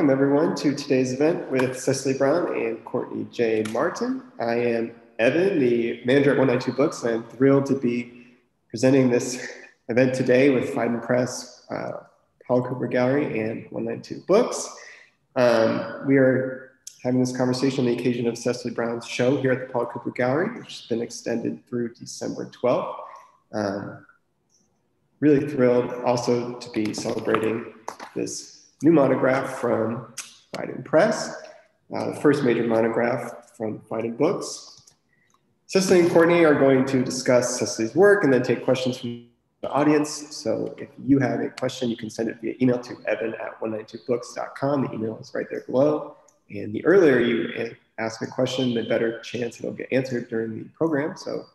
welcome everyone to today's event with Cecily Brown and Courtney J. Martin. I am Evan, the manager at 192 Books, and I'm thrilled to be presenting this event today with Phaidon Press, uh, Paula Cooper Gallery, and 192 Books. Um, we are having this conversation on the occasion of Cecily Brown's show here at the Paula Cooper Gallery, which has been extended through December 12th. Um, really thrilled also to be celebrating this new monograph from Phaidon Press, uh, the first major monograph from Phaidon Books. Cecily and Courtney are going to discuss Cecily's work and then take questions from the audience. So if you have a question, you can send it via email to evan at 192books.com. The email is right there below. And the earlier you ask a question, the better chance it'll get answered during the program. So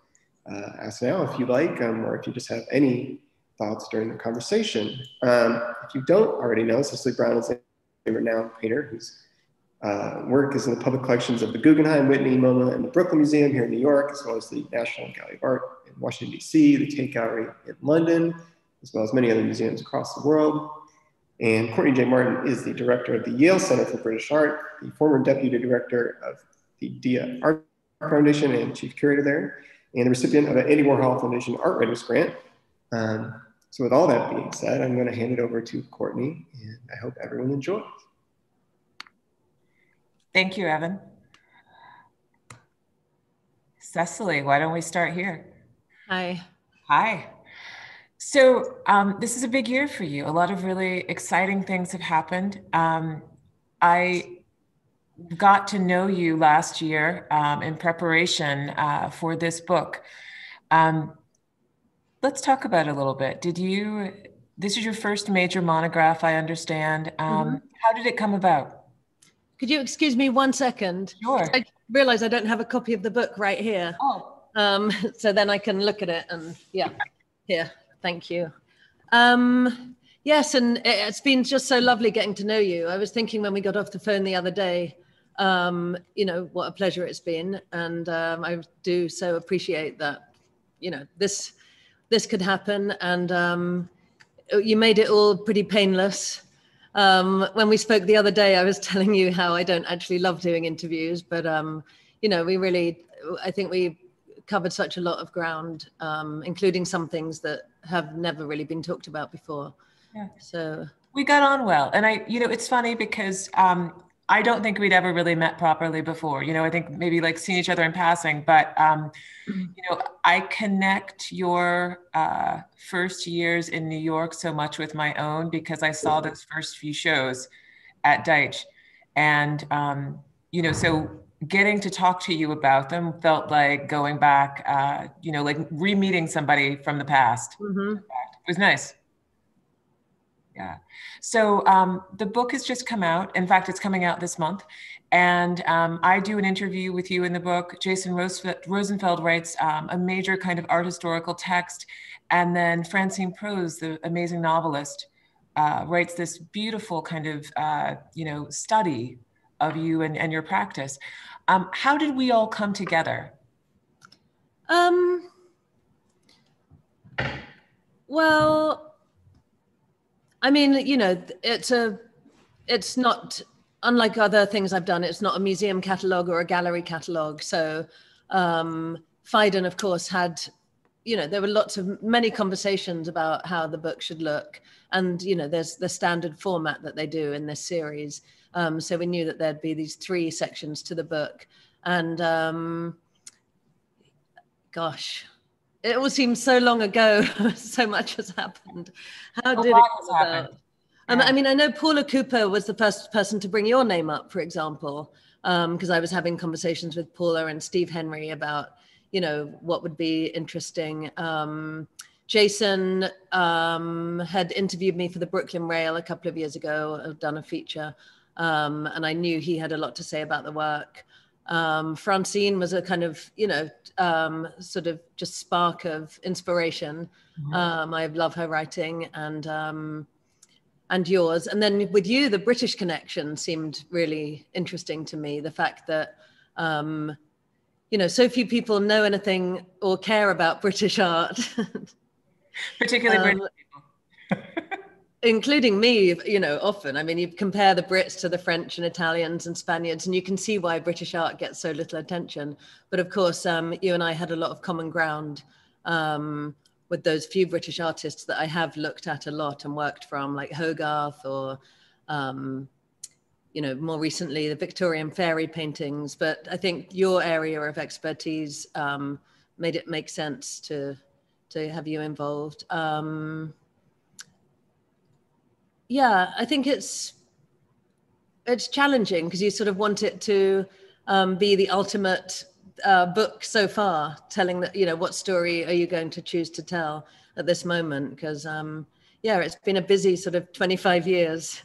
uh, ask now if you like, um, or if you just have any thoughts during the conversation. Um, if you don't already know, Cecily Brown is a renowned painter whose uh, work is in the public collections of the Guggenheim, Whitney, MoMA, and the Brooklyn Museum here in New York, as well as the National Gallery of Art in Washington, D.C., the Tate Gallery in London, as well as many other museums across the world. And Courtney J. Martin is the director of the Yale Center for British Art, the former deputy director of the Dia Art Foundation and chief curator there, and the recipient of an Andy Warhol Foundation Art Writers Grant. Um, so with all that being said, I'm going to hand it over to Courtney, and I hope everyone enjoys. Thank you, Evan. Cecily, why don't we start here? Hi. Hi. So um, this is a big year for you. A lot of really exciting things have happened. Um, I got to know you last year um, in preparation uh, for this book. Um, let's talk about it a little bit. Did you, this is your first major monograph, I understand. Um, mm-hmm. How did it come about? Could you excuse me one second? Sure. I realize I don't have a copy of the book right here. Oh. Um, so then I can look at it and yeah, here, thank you. Um, yes, and it's been just so lovely getting to know you. I was thinking when we got off the phone the other day, um, you know, what a pleasure it's been. And um, I do so appreciate that, you know, this this could happen. And um, you made it all pretty painless. Um, when we spoke the other day, I was telling you how I don't actually love doing interviews, but um, you know, we really, I think we covered such a lot of ground, um, including some things that have never really been talked about before. Yeah. So we got on well, and I, you know, it's funny because um, I don't think we'd ever really met properly before. You know, I think maybe like seeing each other in passing, but um, mm-hmm. you know, I connect your uh, first years in New York so much with my own because I saw those first few shows at Deitch, and um, you know, so getting to talk to you about them felt like going back, uh, you know, like re-meeting somebody from the past. Mm-hmm. It was nice. Yeah. So um, the book has just come out. In fact, it's coming out this month. And um, I do an interview with you in the book. Jason Rosenfeld writes um, a major kind of art historical text. And then Francine Prose, the amazing novelist, uh, writes this beautiful kind of, uh, you know, study of you and, and your practice. Um, how did we all come together? Um, well, I mean, you know, it's a, it's not unlike other things I've done. It's not a museum catalog or a gallery catalog. So, um, Phaidon, of course, had, you know, there were lots of many conversations about how the book should look, and you know, there's the standard format that they do in this series. Um, so we knew that there'd be these three sections to the book, and um, gosh, it all seems so long ago. so much has happened. How did it come about? Um, I mean, I know Paula Cooper was the first person to bring your name up, for example, because um, I was having conversations with Paula and Steve Henry about, you know, what would be interesting. Um, Jason um, had interviewed me for the Brooklyn Rail a couple of years ago. I've done a feature, um, and I knew he had a lot to say about the work. Um, Francine was a kind of, you know, um, sort of just spark of inspiration. Mm-hmm. Um, I love her writing and um, and yours. And then with you, the British connection seemed really interesting to me. The fact that um, you know so few people know anything or care about British art, particularly British um, people. including me, you know, often. I mean, you compare the Brits to the French and Italians and Spaniards, and you can see why British art gets so little attention. But of course, um, you and I had a lot of common ground um, with those few British artists that I have looked at a lot and worked from, like Hogarth or, um, you know, more recently the Victorian fairy paintings. But I think your area of expertise um, made it make sense to to have you involved. Um, yeah, I think it's it's challenging because you sort of want it to um, be the ultimate uh, book so far, telling that you know what story are you going to choose to tell at this moment? Because um, yeah, it's been a busy sort of 25 years.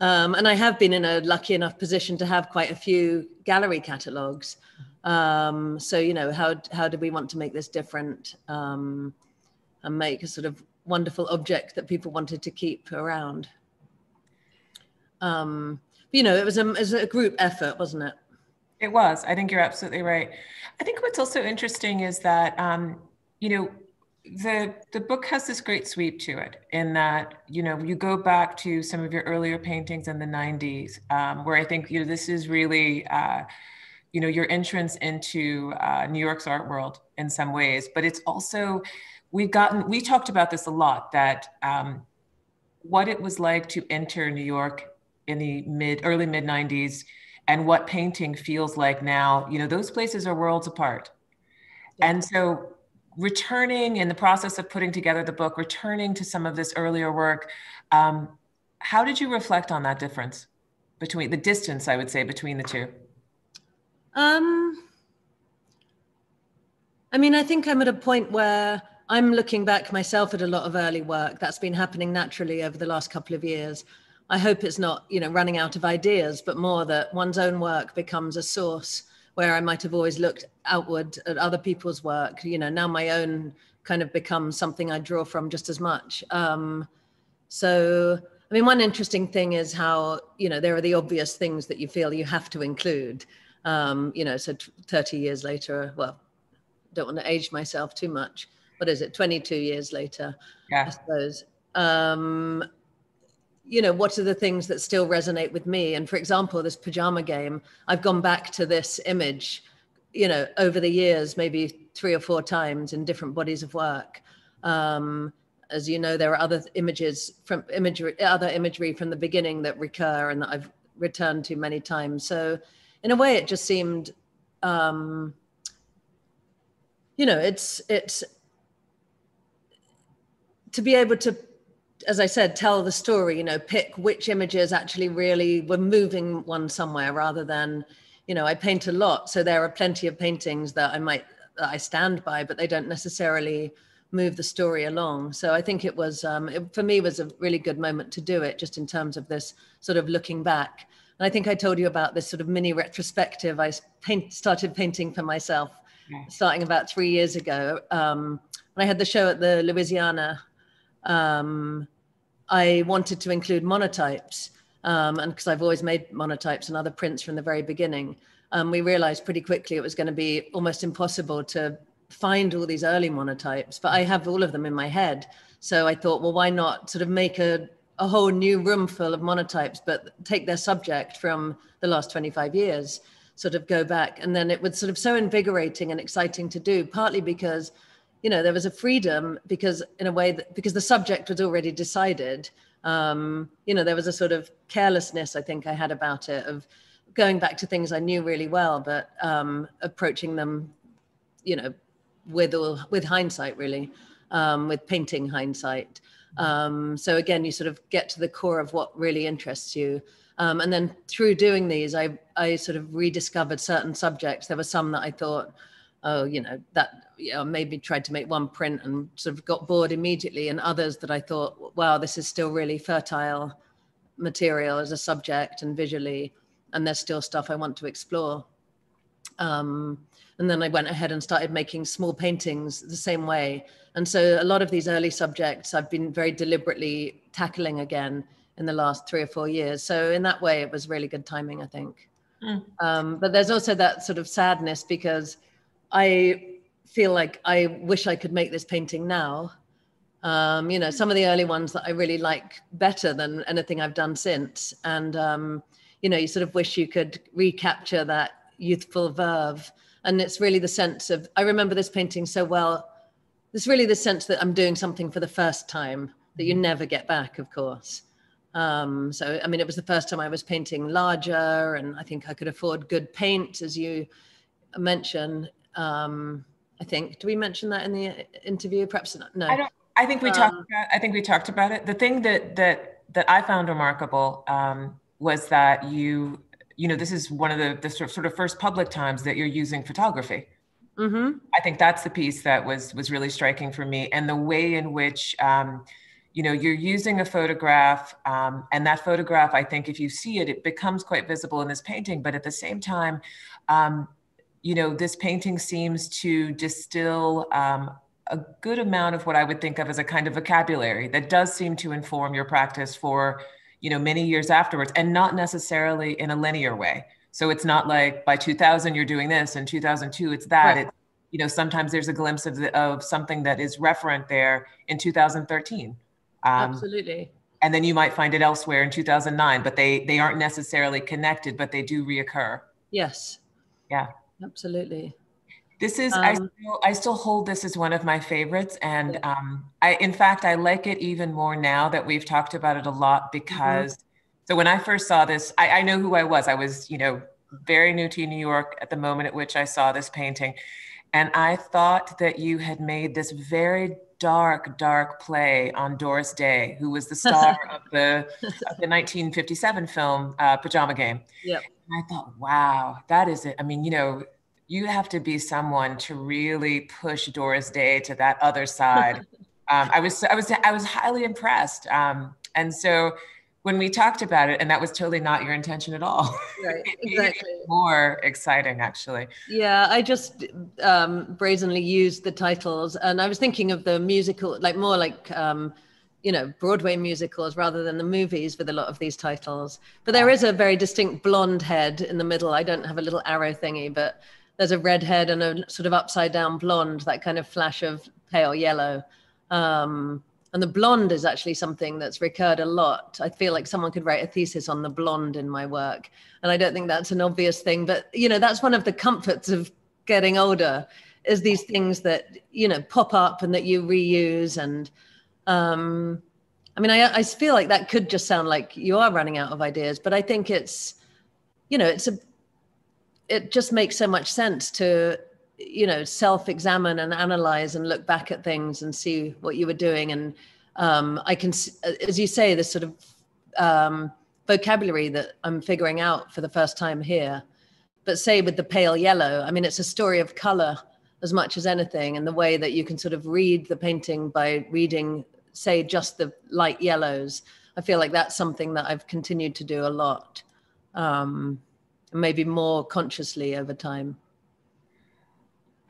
Um, and I have been in a lucky enough position to have quite a few gallery catalogs. Um, so you know, how how do we want to make this different um, and make a sort of wonderful object that people wanted to keep around. Um, you know, it was, a, it was a group effort, wasn't it? It was. I think you're absolutely right. I think what's also interesting is that, um, you know, the the book has this great sweep to it in that you know you go back to some of your earlier paintings in the 90s um, where i think you know this is really uh, you know your entrance into uh, new york's art world in some ways but it's also we've gotten we talked about this a lot that um, what it was like to enter new york in the mid early mid 90s and what painting feels like now. You know those places are worlds apart. Yeah. and so returning in the process of putting together the book returning to some of this earlier work um, how did you reflect on that difference between the distance i would say between the two? Um i mean i think i'm at a point where I'm looking back myself at a lot of early work that's been happening naturally over the last couple of years. I hope it's not, you know, running out of ideas, but more that one's own work becomes a source where I might have always looked outward at other people's work. You know, now my own kind of becomes something I draw from just as much. Um, so, I mean, one interesting thing is how, you know, there are the obvious things that you feel you have to include. Um, you know, so 30 years later, well, don't want to age myself too much what is it 22 years later yeah. i suppose. Um, you know what are the things that still resonate with me? And for example this pajama game i've gone back to this image you know over the years maybe three or four times in different bodies of work. Um, as you know there are other images from imagery other imagery from the beginning that recur and that i've returned to many times. So in a way it just seemed um, you know it's it's to be able to as I said, tell the story, you know, pick which images actually really were moving one somewhere rather than, you know, I paint a lot. So there are plenty of paintings that I might, that I stand by, but they don't necessarily move the story along. So I think it was, um, it, for me, was a really good moment to do it just in terms of this sort of looking back. And I think I told you about this sort of mini retrospective. I paint, started painting for myself starting about three years ago. Um, and I had the show at the Louisiana um, I wanted to include monotypes. Um, and because I've always made monotypes and other prints from the very beginning, um, we realized pretty quickly it was going to be almost impossible to find all these early monotypes, but I have all of them in my head. So I thought, well, why not sort of make a, a whole new room full of monotypes, but take their subject from the last 25 years, sort of go back. And then it was sort of so invigorating and exciting to do, partly because you know there was a freedom because in a way that because the subject was already decided. Um, you know there was a sort of carelessness i think i had about it of going back to things i knew really well but um, approaching them you know with all, with hindsight really um, with painting hindsight. Um, so again you sort of get to the core of what really interests you. Um, and then through doing these i i sort of rediscovered certain subjects. There were some that i thought oh, you know, that you know, maybe tried to make one print and sort of got bored immediately, and others that I thought, wow, this is still really fertile material as a subject and visually, and there's still stuff I want to explore. Um, and then I went ahead and started making small paintings the same way. And so a lot of these early subjects I've been very deliberately tackling again in the last three or four years. So in that way, it was really good timing, I think. Mm. Um, but there's also that sort of sadness because I feel like I wish I could make this painting now, Um, you know, some of the early ones that I really like better than anything I've done since. And, um, you know, you sort of wish you could recapture that youthful verve. And it's really the sense of, I remember this painting so well. It's really the sense that I'm doing something for the first time that you mm-hmm. never get back, of course. Um, so, I mean, it was the first time I was painting larger, and I think I could afford good paint, as you mentioned. Um, I think. Do we mention that in the interview? Perhaps not. No. I don't. I think we um, talked. About, I think we talked about it. The thing that that that I found remarkable um, was that you, you know, this is one of the the sort of first public times that you're using photography. Mm-hmm. I think that's the piece that was was really striking for me, and the way in which. Um, you know you're using a photograph um, and that photograph i think if you see it it becomes quite visible in this painting but at the same time um, you know this painting seems to distill um, a good amount of what i would think of as a kind of vocabulary that does seem to inform your practice for you know many years afterwards and not necessarily in a linear way so it's not like by 2000 you're doing this and 2002 it's that right. you know sometimes there's a glimpse of, the, of something that is referent there in 2013 um, Absolutely. And then you might find it elsewhere in 2009, but they they aren't necessarily connected, but they do reoccur. Yes. Yeah. Absolutely. This is um, I still I still hold this as one of my favorites, and yeah. um, I in fact I like it even more now that we've talked about it a lot mm-hmm. because. Mm-hmm. So when I first saw this, I, I know who I was. I was, you know, very new to New York at the moment at which I saw this painting. And I thought that you had made this very dark, dark play on Doris Day, who was the star of the of the 1957 film uh, Pajama Game. Yep. And I thought, wow, that is it. I mean, you know, you have to be someone to really push Doris Day to that other side. um, I was, I was, I was highly impressed. Um, and so when we talked about it, and that was totally not your intention at all. Right, exactly. more exciting, actually. Yeah, I just um, brazenly used the titles, and I was thinking of the musical, like more like. Um, you know broadway musicals rather than the movies with a lot of these titles but there is a very distinct blonde head in the middle i don't have a little arrow thingy but there's a red head and a sort of upside down blonde that kind of flash of pale yellow um, and the blonde is actually something that's recurred a lot. I feel like someone could write a thesis on the blonde in my work. And I don't think that's an obvious thing, but you know, that's one of the comforts of getting older is these things that, you know, pop up and that you reuse. And um, I mean, I, I feel like that could just sound like you are running out of ideas, but I think it's, you know, it's a, it just makes so much sense to you know self-examine and analyze and look back at things and see what you were doing. And um, i can as you say this sort of um, vocabulary that i'm figuring out for the first time here. But say with the pale yellow i mean it's a story of color as much as anything. And the way that you can sort of read the painting by reading say just the light yellows i feel like that's something that i've continued to do a lot um, maybe more consciously over time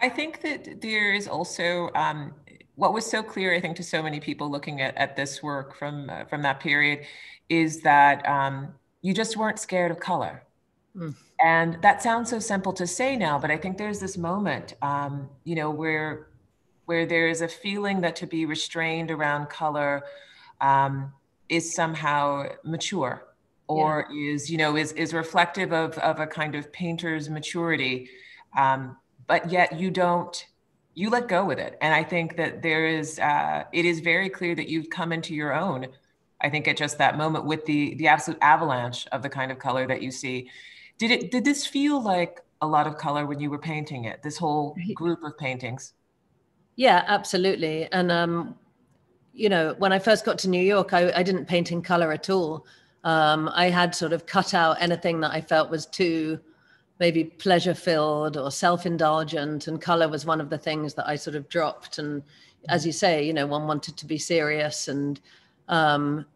I think that there is also um, what was so clear, I think, to so many people looking at, at this work from uh, from that period, is that um, you just weren't scared of color. Mm. And that sounds so simple to say now, but I think there's this moment, um, you know, where where there is a feeling that to be restrained around color um, is somehow mature, or yeah. is you know is is reflective of of a kind of painter's maturity. Um, but yet you don't you let go with it. And i think that there is uh, it is very clear that you've come into your own i think at just that moment with the the absolute avalanche of the kind of color that you see. Did it did this feel like a lot of color when you were painting it this whole group of paintings? Yeah absolutely. And um you know when i first got to new york i, I didn't paint in color at all. Um, i had sort of cut out anything that i felt was too maybe pleasure filled or self indulgent. And color was one of the things that I sort of dropped. And as you say, you know, one wanted to be serious. And um,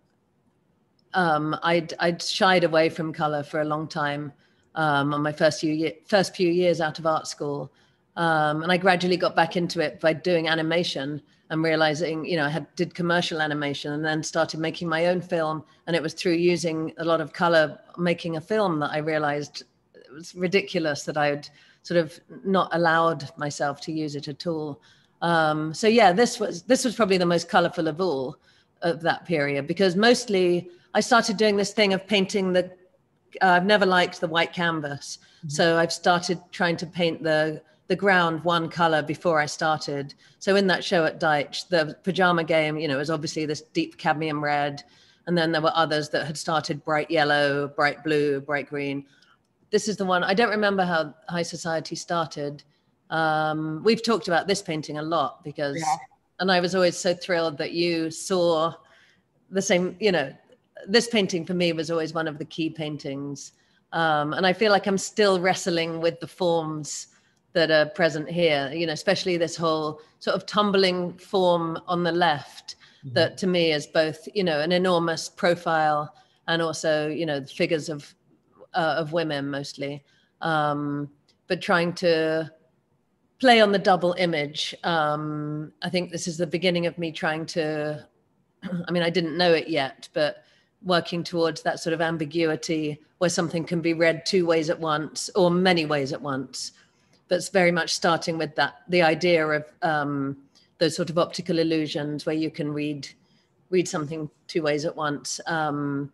um, I'd, I'd shied away from color for a long time um, on my first few, year, first few years out of art school. Um, and I gradually got back into it by doing animation and realizing, you know, I had did commercial animation and then started making my own film. And it was through using a lot of color making a film that I realized it was ridiculous that I had sort of not allowed myself to use it at all. Um, so yeah, this was this was probably the most colorful of all of that period because mostly I started doing this thing of painting the. Uh, I've never liked the white canvas, mm-hmm. so I've started trying to paint the the ground one color before I started. So in that show at Deitch, the pajama game, you know, was obviously this deep cadmium red, and then there were others that had started bright yellow, bright blue, bright green. This is the one I don't remember how High Society started. Um, we've talked about this painting a lot because, yeah. and I was always so thrilled that you saw the same, you know, this painting for me was always one of the key paintings. Um, and I feel like I'm still wrestling with the forms that are present here, you know, especially this whole sort of tumbling form on the left mm-hmm. that to me is both, you know, an enormous profile and also, you know, the figures of uh, of women mostly, um, but trying to play on the double image. Um, I think this is the beginning of me trying to. I mean, I didn't know it yet, but working towards that sort of ambiguity where something can be read two ways at once or many ways at once but it's very much starting with that the idea of um, those sort of optical illusions where you can read read something two ways at once um,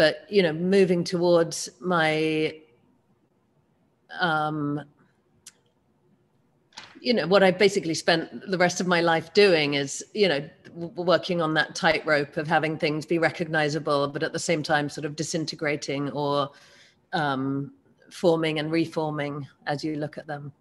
but you know moving towards my um, you know what i basically spent the rest of my life doing is you know working on that tightrope of having things be recognizable but at the same time sort of disintegrating or um, forming and reforming as you look at them.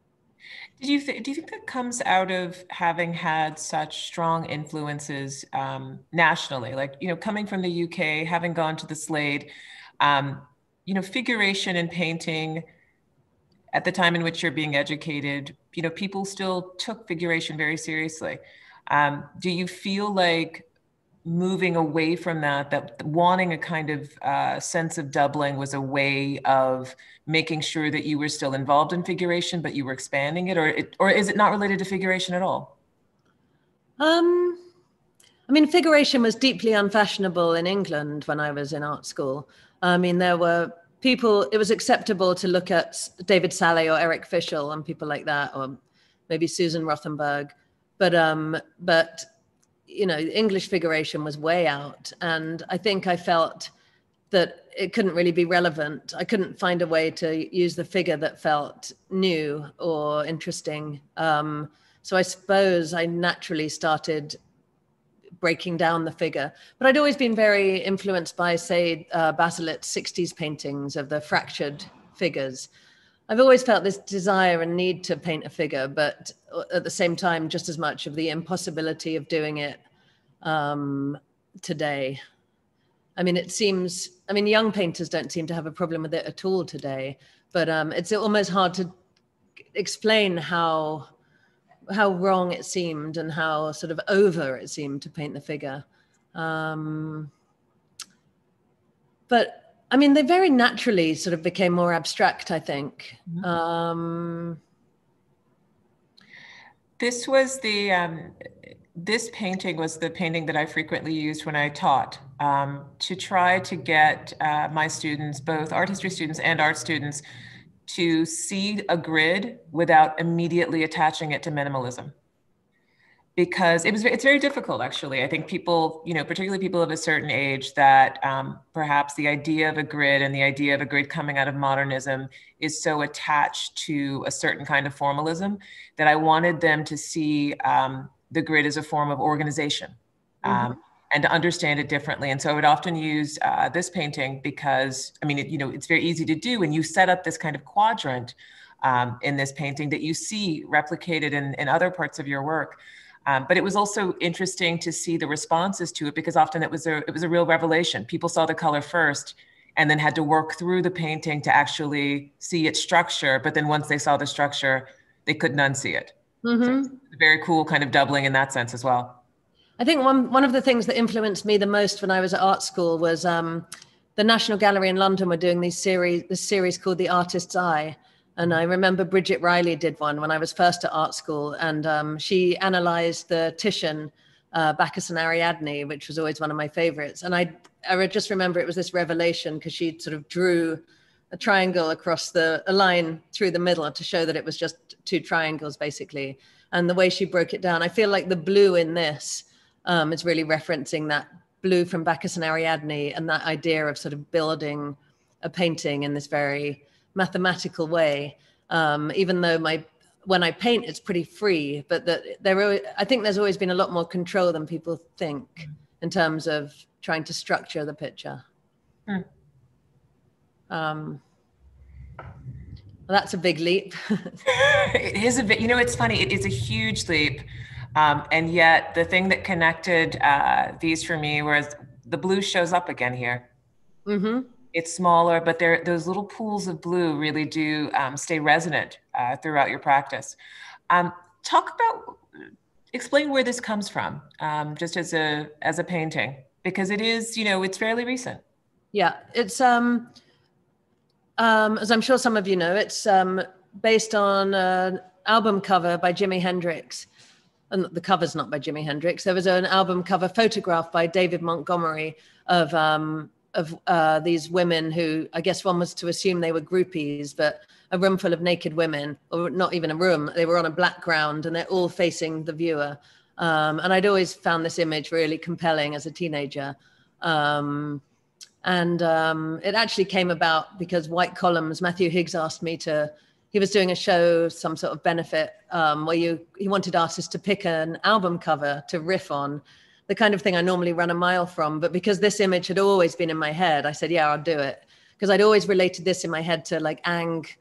Did you th- do you think that comes out of having had such strong influences um, nationally, like you know, coming from the UK, having gone to the Slade, um, you know, figuration and painting at the time in which you're being educated, you know, people still took figuration very seriously. Um, do you feel like moving away from that that wanting a kind of uh, sense of doubling was a way of making sure that you were still involved in figuration but you were expanding it or it, or is it not related to figuration at all um i mean figuration was deeply unfashionable in england when i was in art school i mean there were people it was acceptable to look at david Salle or eric fischl and people like that or maybe susan rothenberg but um but you know, English figuration was way out. And I think I felt that it couldn't really be relevant. I couldn't find a way to use the figure that felt new or interesting. Um, so I suppose I naturally started breaking down the figure. But I'd always been very influenced by, say, uh, 60s paintings of the fractured figures. I've always felt this desire and need to paint a figure, but at the same time, just as much of the impossibility of doing it um, today. I mean, it seems, I mean, young painters don't seem to have a problem with it at all today, but um, it's almost hard to explain how how wrong it seemed and how sort of over it seemed to paint the figure. Um, but I mean, they very naturally sort of became more abstract, I think. Mm-hmm. Um, this was the, um, this painting was the painting that I frequently used when I taught um, to try to get uh, my students, both art history students and art students, to see a grid without immediately attaching it to minimalism. Because it was it's very difficult actually. I think people you know particularly people of a certain age that um, perhaps the idea of a grid and the idea of a grid coming out of modernism is so attached to a certain kind of formalism that i wanted them to see um, the grid as a form of organization. Mm-hmm. And to understand it differently and so i would often use uh, this painting because i mean it, you know it's very easy to do and you set up this kind of quadrant um, in this painting that you see replicated in, in other parts of your work um, but it was also interesting to see the responses to it because often it was a it was a real revelation. People saw the color first and then had to work through the painting to actually see its structure. But then once they saw the structure, they couldn't unsee it. Mm-hmm. So very cool kind of doubling in that sense as well. I think one one of the things that influenced me the most when I was at art school was um, the National Gallery in London were doing these series this series called The Artist's Eye, and I remember Bridget Riley did one when I was first at art school, and um, she analyzed the Titian uh, Bacchus and Ariadne, which was always one of my favorites. And I, I just remember it was this revelation because she sort of drew a triangle across the a line through the middle to show that it was just two triangles basically. and the way she broke it down. I feel like the blue in this um, is really referencing that blue from Bacchus and Ariadne and that idea of sort of building a painting in this very mathematical way. Um, even though my when I paint, it's pretty free, but that there, I think there's always been a lot more control than people think in terms of trying to structure the picture. Hmm. Um, well, that's a big leap. it is a bit, you know, it's funny. It is a huge leap. Um, and yet the thing that connected uh, these for me was the blue shows up again here. Mm-hmm. It's smaller, but there those little pools of blue really do um, stay resonant uh, throughout your practice. Um, talk about, explain where this comes from, um, just as a as a painting, because it is, you know, it's fairly recent. Yeah, it's um, um as I'm sure some of you know, it's um, based on an album cover by Jimi Hendrix and the cover's not by Jimi Hendrix. There was an album cover photograph by David Montgomery of um, of uh, these women who I guess one was to assume they were groupies, but a room full of naked women, or not even a room. They were on a black ground and they're all facing the viewer. Um, and I'd always found this image really compelling as a teenager. Um, and um, it actually came about because White Columns, Matthew Higgs asked me to he was doing a show, some sort of benefit, um, where you he wanted artists to pick an album cover to riff on, the kind of thing I normally run a mile from. But because this image had always been in my head, I said, "Yeah, I'll do it," because I'd always related this in my head to like Ingres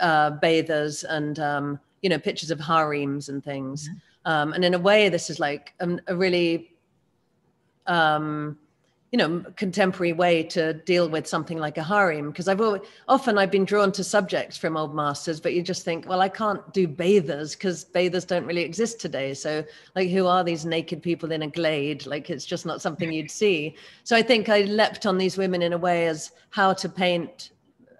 uh, bathers and um, you know pictures of harems and things. Mm-hmm. Um, and in a way, this is like a, a really um, you know contemporary way to deal with something like a harem because i've always, often i've been drawn to subjects from old masters but you just think well i can't do bathers because bathers don't really exist today so like who are these naked people in a glade? Like it's just not something you'd see. So i think i leapt on these women in a way as how to paint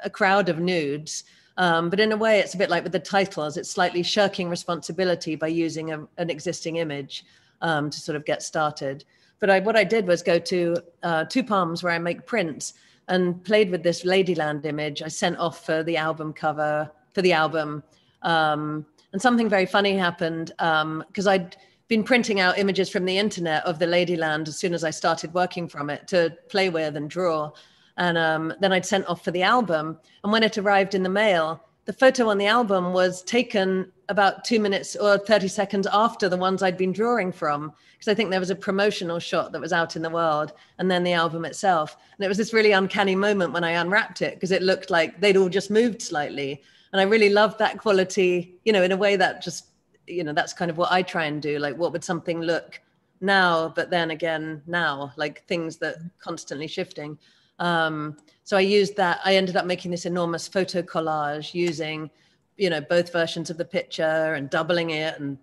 a crowd of nudes um, but in a way it's a bit like with the titles it's slightly shirking responsibility by using a, an existing image um, to sort of get started but I, what I did was go to uh, Two Palms where I make prints and played with this Ladyland image. I sent off for the album cover for the album. Um, and something very funny happened because um, I'd been printing out images from the internet of the Ladyland as soon as I started working from it to play with and draw. And um, then I'd sent off for the album. And when it arrived in the mail, the photo on the album was taken about two minutes or 30 seconds after the ones I'd been drawing from. Because I think there was a promotional shot that was out in the world and then the album itself. And it was this really uncanny moment when I unwrapped it because it looked like they'd all just moved slightly. And I really loved that quality, you know, in a way that just, you know, that's kind of what I try and do. Like, what would something look now, but then again now, like things that constantly shifting. Um, so I used that. I ended up making this enormous photo collage using, you know, both versions of the picture and doubling it and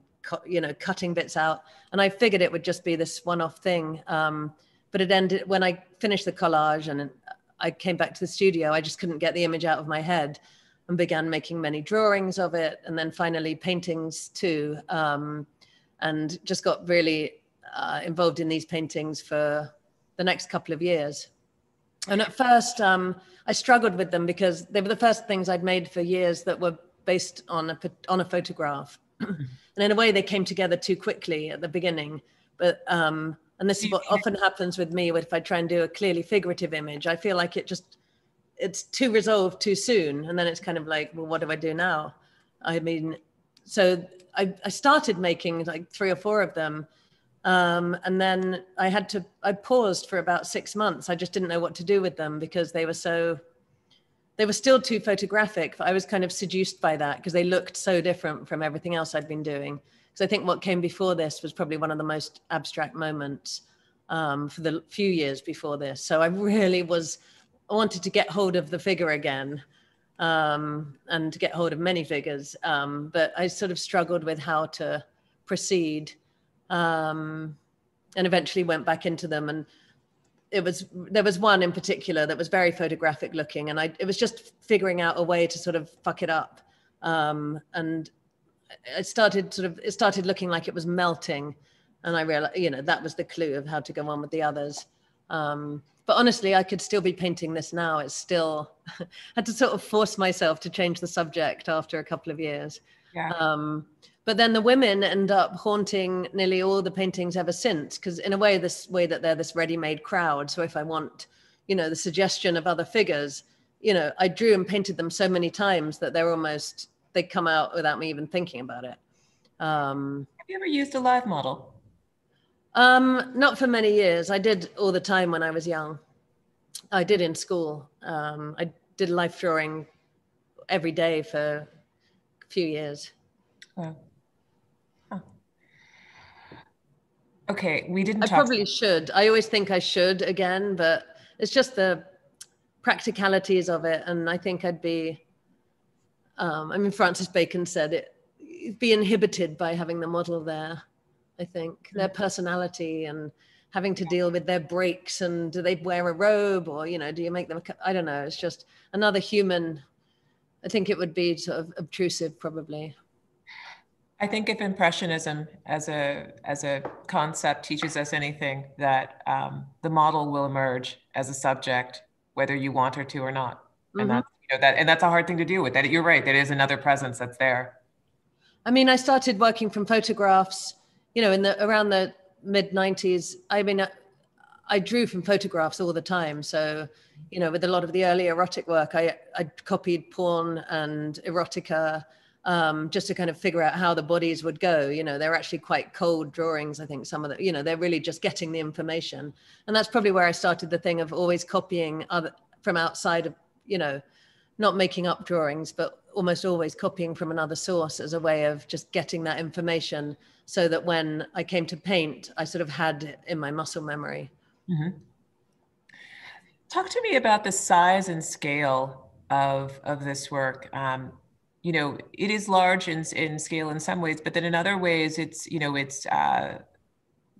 you know cutting bits out. And I figured it would just be this one-off thing. Um, but it ended when I finished the collage and I came back to the studio. I just couldn't get the image out of my head and began making many drawings of it and then finally paintings too. Um, and just got really uh, involved in these paintings for the next couple of years. And at first, um, I struggled with them because they were the first things I'd made for years that were based on a on a photograph, and in a way, they came together too quickly at the beginning. But um, and this is what often happens with me if I try and do a clearly figurative image. I feel like it just it's too resolved too soon, and then it's kind of like, well, what do I do now? I mean, so I, I started making like three or four of them um, and then I had to, I paused for about six months. I just didn't know what to do with them because they were so, they were still too photographic. I was kind of seduced by that because they looked so different from everything else I'd been doing. Because I think what came before this was probably one of the most abstract moments um, for the few years before this. So I really was, I wanted to get hold of the figure again um, and to get hold of many figures. Um, but I sort of struggled with how to proceed um, and eventually went back into them. And it was there was one in particular that was very photographic looking, and I it was just figuring out a way to sort of fuck it up. Um, and it started sort of it started looking like it was melting, and I realized you know that was the clue of how to go on with the others. Um, but honestly, I could still be painting this now. It's still had to sort of force myself to change the subject after a couple of years. Yeah. Um, but then the women end up haunting nearly all the paintings ever since because in a way this way that they're this ready-made crowd. So if i want you know the suggestion of other figures you know i drew and painted them so many times that they're almost they come out without me even thinking about it. Um, have you ever used a live model? Um, not for many years. I did all the time when i was young. I did in school. Um, i did life drawing every day for a few years. Wow. Okay, we didn't. I probably should. I always think I should again, but it's just the practicalities of it, and I think I'd be. Um, I mean, Francis Bacon said it be inhibited by having the model there. I think their mm. personality and having to deal with their breaks and do they wear a robe or you know do you make them i don't know it's just another human i think it would be sort of obtrusive probably I think if impressionism as a as a concept teaches us anything, that um, the model will emerge as a subject, whether you want her to or not, mm-hmm. and that's you know that and that's a hard thing to deal with. That you're right, that is another presence that's there. I mean, I started working from photographs, you know, in the around the mid '90s. I mean, I, I drew from photographs all the time, so you know, with a lot of the early erotic work, I I copied porn and erotica um, just to kind of figure out how the bodies would go. You know, they're actually quite cold drawings. I think some of the, you know, they're really just getting the information, and that's probably where I started the thing of always copying other from outside of, you know, not making up drawings, but almost always copying from another source as a way of just getting that information, so that when I came to paint, I sort of had in my muscle memory. Mm-hmm. Talk to me about the size and scale of of this work. Um, you know, it is large in, in scale in some ways, but then in other ways, it's, you know, it's uh,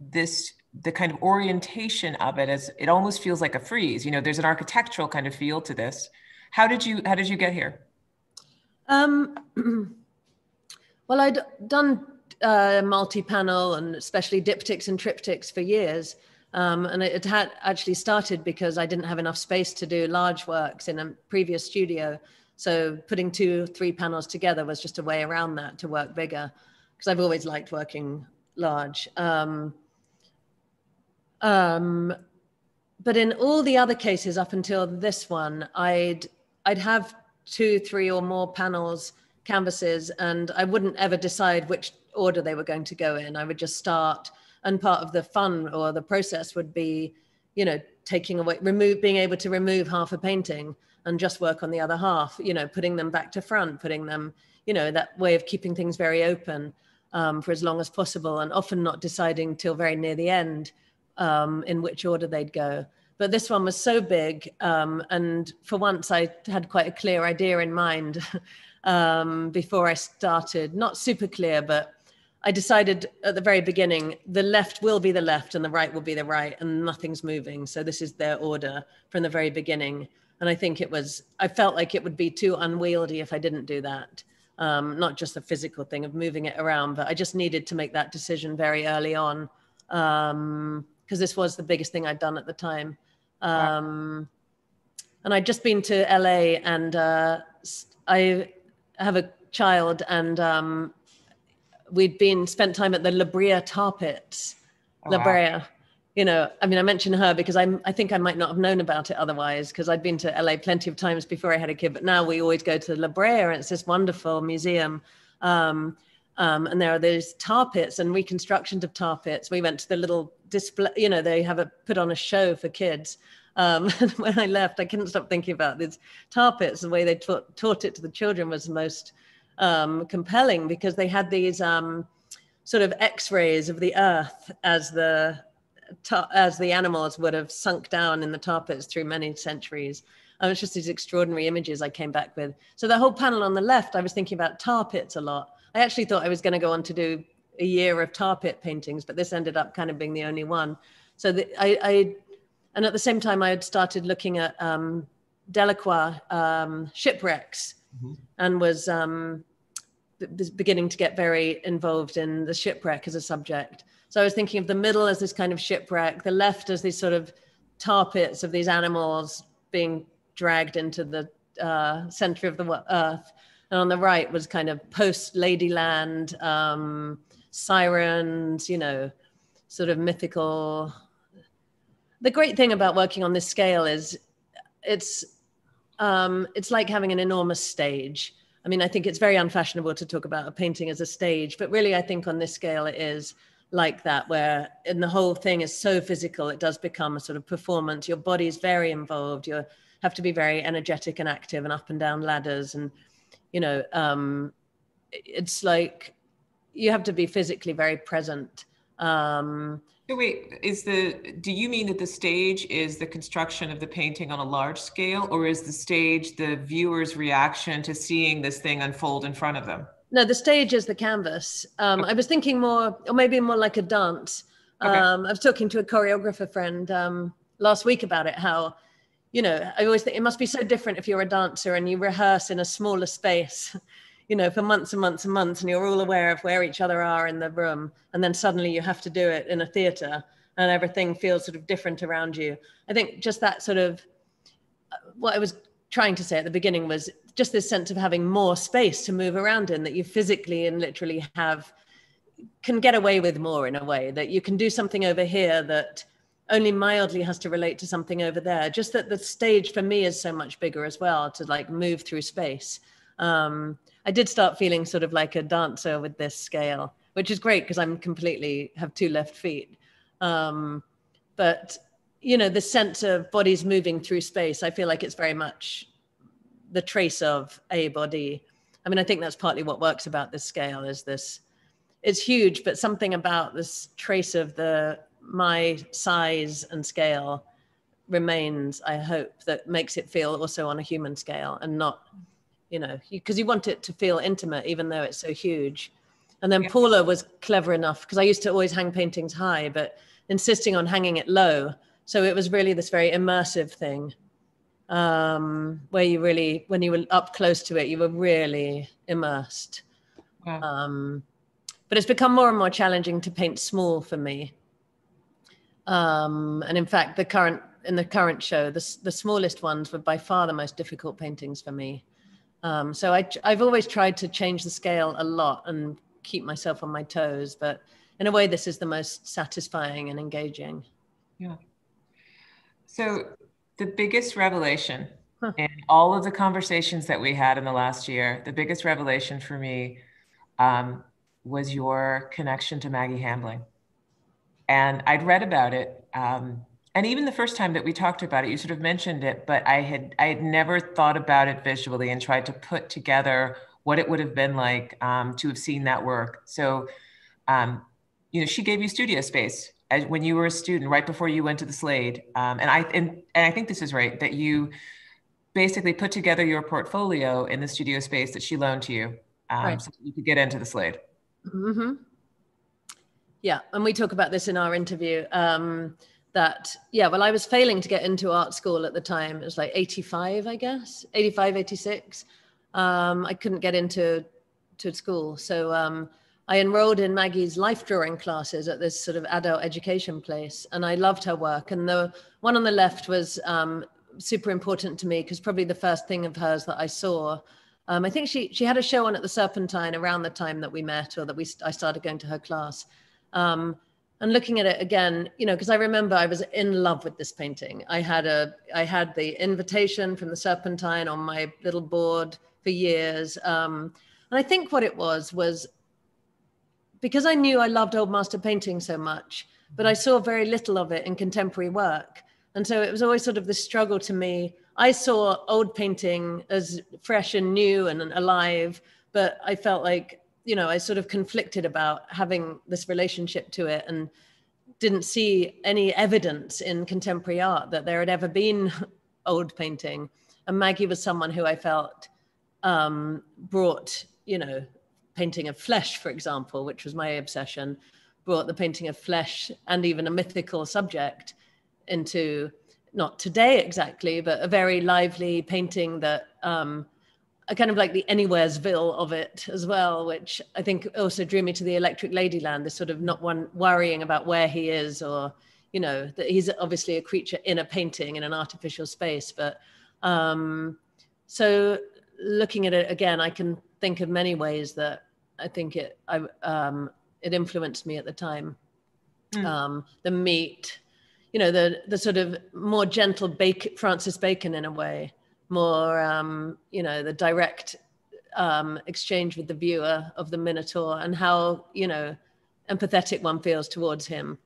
this, the kind of orientation of it as it almost feels like a frieze You know, there's an architectural kind of feel to this. How did you, how did you get here? Um, well, I'd done uh, multi-panel and especially diptychs and triptychs for years. Um, and it had actually started because I didn't have enough space to do large works in a previous studio. So putting two, three panels together was just a way around that to work bigger, because I've always liked working large. Um, um, but in all the other cases up until this one, I'd I'd have two, three, or more panels, canvases, and I wouldn't ever decide which order they were going to go in. I would just start, and part of the fun or the process would be, you know, taking away, remove, being able to remove half a painting and just work on the other half you know putting them back to front putting them you know that way of keeping things very open um, for as long as possible and often not deciding till very near the end um, in which order they'd go. But this one was so big um, and for once i had quite a clear idea in mind um, before i started. Not super clear but I decided at the very beginning the left will be the left and the right will be the right, and nothing's moving. So, this is their order from the very beginning and I think it was I felt like it would be too unwieldy if I didn't do that. Um, not just the physical thing of moving it around, but I just needed to make that decision very early on because um, this was the biggest thing I'd done at the time. Um, and I'd just been to LA, and uh, I have a child, and um, we'd been spent time at the La Brea tar pits. Oh, La Brea you know, I mean, I mentioned her because I'm, I think I might not have known about it otherwise because I'd been to LA plenty of times before I had a kid, but now we always go to La Brea and it's this wonderful museum. Um, um, and there are these tar pits and reconstructions of tar pits. We went to the little display, you know, they have a put on a show for kids. Um, and when I left, I couldn't stop thinking about these tar pits. The way they taught, taught it to the children was most um, compelling because they had these um, sort of x-rays of the earth as the as the animals would have sunk down in the tar pits through many centuries. Um, it's just these extraordinary images I came back with. So the whole panel on the left, I was thinking about tar pits a lot. I actually thought I was going to go on to do a year of tar pit paintings, but this ended up kind of being the only one. So the, I, I, and at the same time, I had started looking at um, Delacroix um, shipwrecks mm-hmm. and was um, beginning to get very involved in the shipwreck as a subject. So I was thinking of the middle as this kind of shipwreck, the left as these sort of tar pits of these animals being dragged into the uh, center of the earth. And on the right was kind of post Ladyland, um, sirens, you know, sort of mythical. The great thing about working on this scale is it's um, it's like having an enormous stage. I mean, I think it's very unfashionable to talk about a painting as a stage, but really, I think on this scale it is like that, where and the whole thing is so physical, it does become a sort of performance. Your body is very involved. You have to be very energetic and active and up and down ladders, and you know, um, it's like you have to be physically very present. Um, so wait, is the do you mean that the stage is the construction of the painting on a large scale, or is the stage the viewer's reaction to seeing this thing unfold in front of them? No, the stage is the canvas. Um. I was thinking more, or maybe more like a dance. Okay. Um, I was talking to a choreographer friend um, last week about it. How, you know, I always think it must be so different if you're a dancer and you rehearse in a smaller space you know, for months and months and months, and you're all aware of where each other are in the room, and then suddenly you have to do it in a theatre, and everything feels sort of different around you. I think just that sort of what I was trying to say at the beginning was just this sense of having more space to move around in that you physically and literally have can get away with more in a way that you can do something over here that only mildly has to relate to something over there just that the stage for me is so much bigger as well to like move through space um, I did start feeling sort of like a dancer with this scale, which is great because I'm completely have two left feet. Um, but you know, the sense of bodies moving through space, I feel like it's very much the trace of a body. I mean, I think that's partly what works about this scale is this. It's huge, but something about this trace of the my size and scale remains. I hope that makes it feel also on a human scale and not you know, because you, you, want it to feel intimate, even though it's so huge. And then yeah. Paula was clever enough because I used to always hang paintings high, but insisting on hanging it low. So it was really this very immersive thing um, where you really, when you were up close to it, you were really immersed. Um, but it's become more and more challenging to paint small for me. Um, and in fact, the current in the current show, the, the smallest ones were by far the most difficult paintings for me. Um, so I, I've always tried to change the scale a lot and keep myself on my toes, but in a way, this is the most satisfying and engaging. Yeah. So the biggest revelation huh. in all of the conversations that we had in the last year, the biggest revelation for me um, was your connection to Maggie Hambling. And I'd read about it um, and even the first time that we talked about it you sort of mentioned it but i had i had never thought about it visually and tried to put together what it would have been like um, to have seen that work so um, you know she gave you studio space as, when you were a student right before you went to the slade um, and i and, and i think this is right that you basically put together your portfolio in the studio space that she loaned to you um, right. so you could get into the slade mm-hmm. yeah and we talk about this in our interview um, that yeah well i was failing to get into art school at the time it was like 85 i guess 85 86 um, i couldn't get into to school so um, i enrolled in maggie's life drawing classes at this sort of adult education place and i loved her work. And the one on the left was um, super important to me because probably the first thing of hers that i saw. Um, i think she she had a show on at the serpentine around the time that we met or that we i started going to her class. Um, and looking at it again you know because i remember i was in love with this painting. I had a i had the invitation from the serpentine on my little board for years. Um, and i think what it was was because i knew i loved old master painting so much but i saw very little of it in contemporary work. And so it was always sort of the struggle to me. I saw old painting as fresh and new and alive but i felt like you know, I sort of conflicted about having this relationship to it and didn't see any evidence in contemporary art that there had ever been old painting. And Maggie was someone who I felt um, brought, you know, painting of flesh, for example, which was my obsession, brought the painting of flesh and even a mythical subject into not today exactly, but a very lively painting that um, I kind of like the anywheresville of it as well, which I think also drew me to the Electric Ladyland. This sort of not one worrying about where he is, or you know that he's obviously a creature in a painting in an artificial space. But um, so looking at it again, I can think of many ways that I think it I um, it influenced me at the time. Mm. Um, the meat, you know, the the sort of more gentle Bacon, Francis Bacon in a way, more um, you know, the direct um, exchange with the viewer of the Minotaur and how you know empathetic one feels towards him.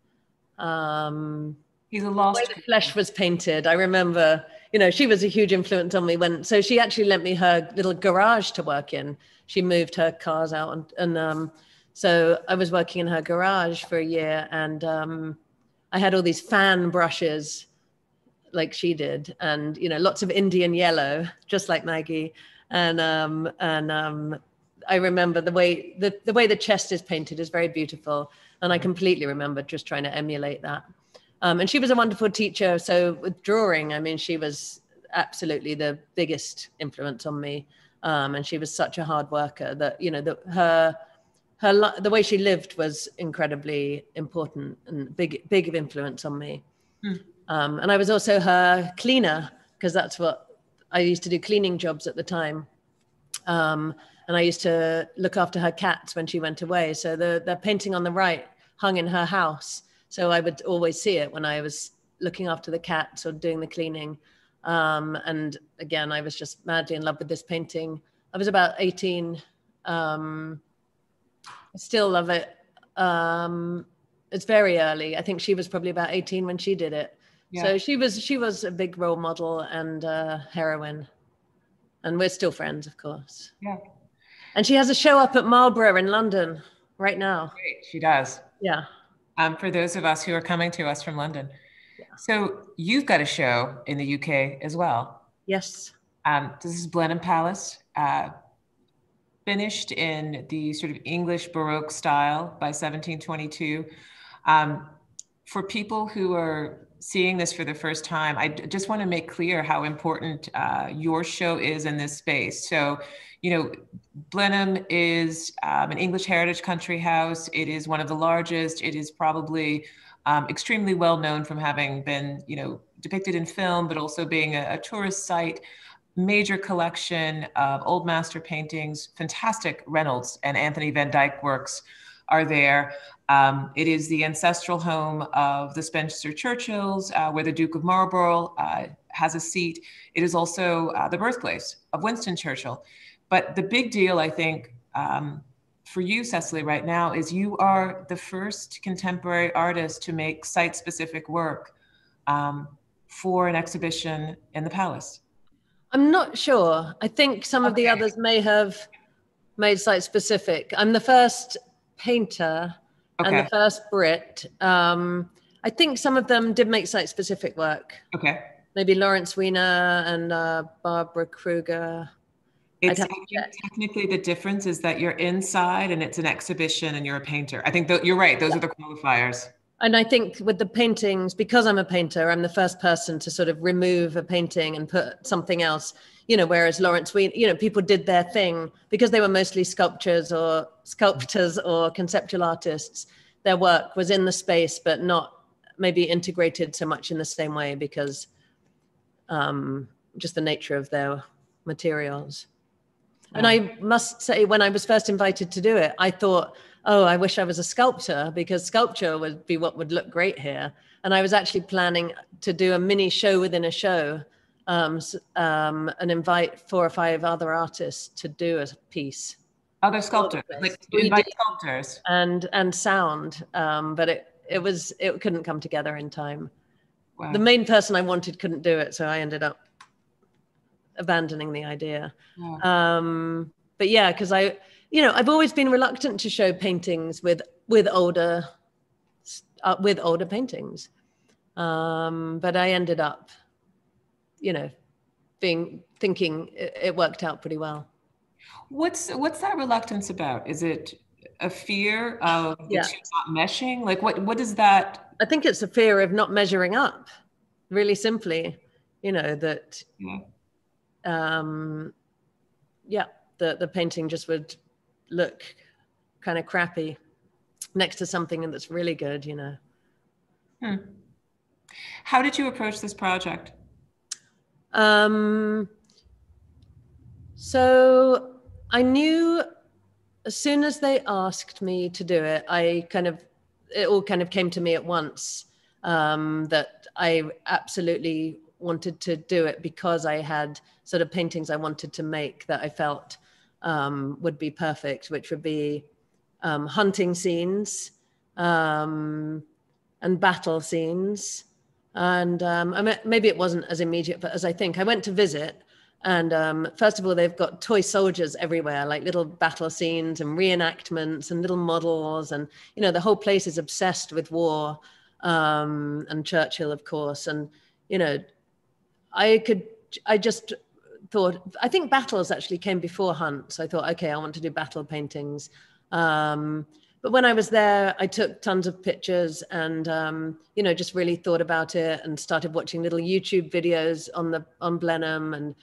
Um, He's a lost. The, the flesh was painted. I remember, you know, she was a huge influence on me when. So she actually lent me her little garage to work in. She moved her cars out, and, and um, so I was working in her garage for a year, and um, I had all these fan brushes, like she did, and you know, lots of Indian yellow, just like Maggie, and um, and um, I remember the way the, the way the chest is painted is very beautiful, and I completely remember just trying to emulate that. Um, and she was a wonderful teacher. So with drawing, I mean, she was absolutely the biggest influence on me. Um, and she was such a hard worker that you know that her her the way she lived was incredibly important and big big of influence on me. Mm. Um, and I was also her cleaner because that's what I used to do cleaning jobs at the time. Um, and I used to look after her cats when she went away. So the the painting on the right hung in her house so I would always see it when I was looking after the cats or doing the cleaning. Um, and again, I was just madly in love with this painting. I was about 18. Um, I still love it. Um, it's very early. I think she was probably about 18 when she did it. Yeah. So she was she was a big role model and uh, heroine, and we're still friends, of course. Yeah. And she has a show up at Marlborough in London right now. Great, she does. Yeah um, for those of us who are coming to us from London. Yeah. So you've got a show in the UK as well. Yes. Um, this is Blenheim Palace, uh, finished in the sort of English Baroque style by 1722. Um, for people who are seeing this for the first time, I just want to make clear how important uh, your show is in this space. So you know, Blenheim is um, an English heritage country house. It is one of the largest. It is probably um, extremely well known from having been, you know, depicted in film, but also being a, a tourist site. Major collection of old master paintings, fantastic Reynolds and Anthony Van Dyck works are there. Um, it is the ancestral home of the Spencer Churchills, uh, where the Duke of Marlborough uh, has a seat. It is also uh, the birthplace of Winston Churchill. But the big deal, I think, um, for you, Cecily, right now is you are the first contemporary artist to make site specific work um, for an exhibition in the palace. I'm not sure. I think some of the others may have made site specific. I'm the first painter okay. and the first Brit. Um, I think some of them did make site specific work. Okay. Maybe Lawrence Weiner and uh, Barbara Kruger. It's technically the difference is that you're inside and it's an exhibition and you're a painter. I think that you're right. Those yeah. are the qualifiers. And I think with the paintings, because I'm a painter, I'm the first person to sort of remove a painting and put something else. You know, whereas Lawrence we you know, people did their thing because they were mostly sculptures or sculptors or conceptual artists. Their work was in the space, but not maybe integrated so much in the same way because um, just the nature of their materials. And I must say, when I was first invited to do it, I thought, oh, I wish I was a sculptor because sculpture would be what would look great here. And I was actually planning to do a mini show within a show um, um, and invite four or five other artists to do a piece. Other sculptors, like invite sculptors and and sound, um, but it it was it couldn't come together in time. Wow. The main person I wanted couldn't do it, so I ended up abandoning the idea. Yeah. Um, but yeah, because I, you know, I've always been reluctant to show paintings with with older uh, with older paintings, um, but I ended up, you know, being thinking it, it worked out pretty well. What's what's that reluctance about? Is it a fear of yeah. not meshing? Like what what is that? I think it's a fear of not measuring up. Really simply, you know that. Yeah um, yeah, the the painting just would look kind of crappy next to something that's really good, you know. Hmm. How did you approach this project? Um, So I knew as soon as they asked me to do it, I kind of, it all kind of came to me at once um, that I absolutely wanted to do it because I had sort of paintings I wanted to make that I felt um, would be perfect, which would be um, hunting scenes um, and battle scenes. And um, I mean, maybe it wasn't as immediate, but as I think I went to visit. And um, first of all, they've got toy soldiers everywhere, like little battle scenes and reenactments and little models. And, you know, the whole place is obsessed with war um, and Churchill, of course. And, you know, I could, I just thought, I think battles actually came before Hunt. So I thought, okay, I want to do battle paintings. Um, but when I was there, I took tons of pictures and um, you know just really thought about it and started watching little YouTube videos on the on Blenheim and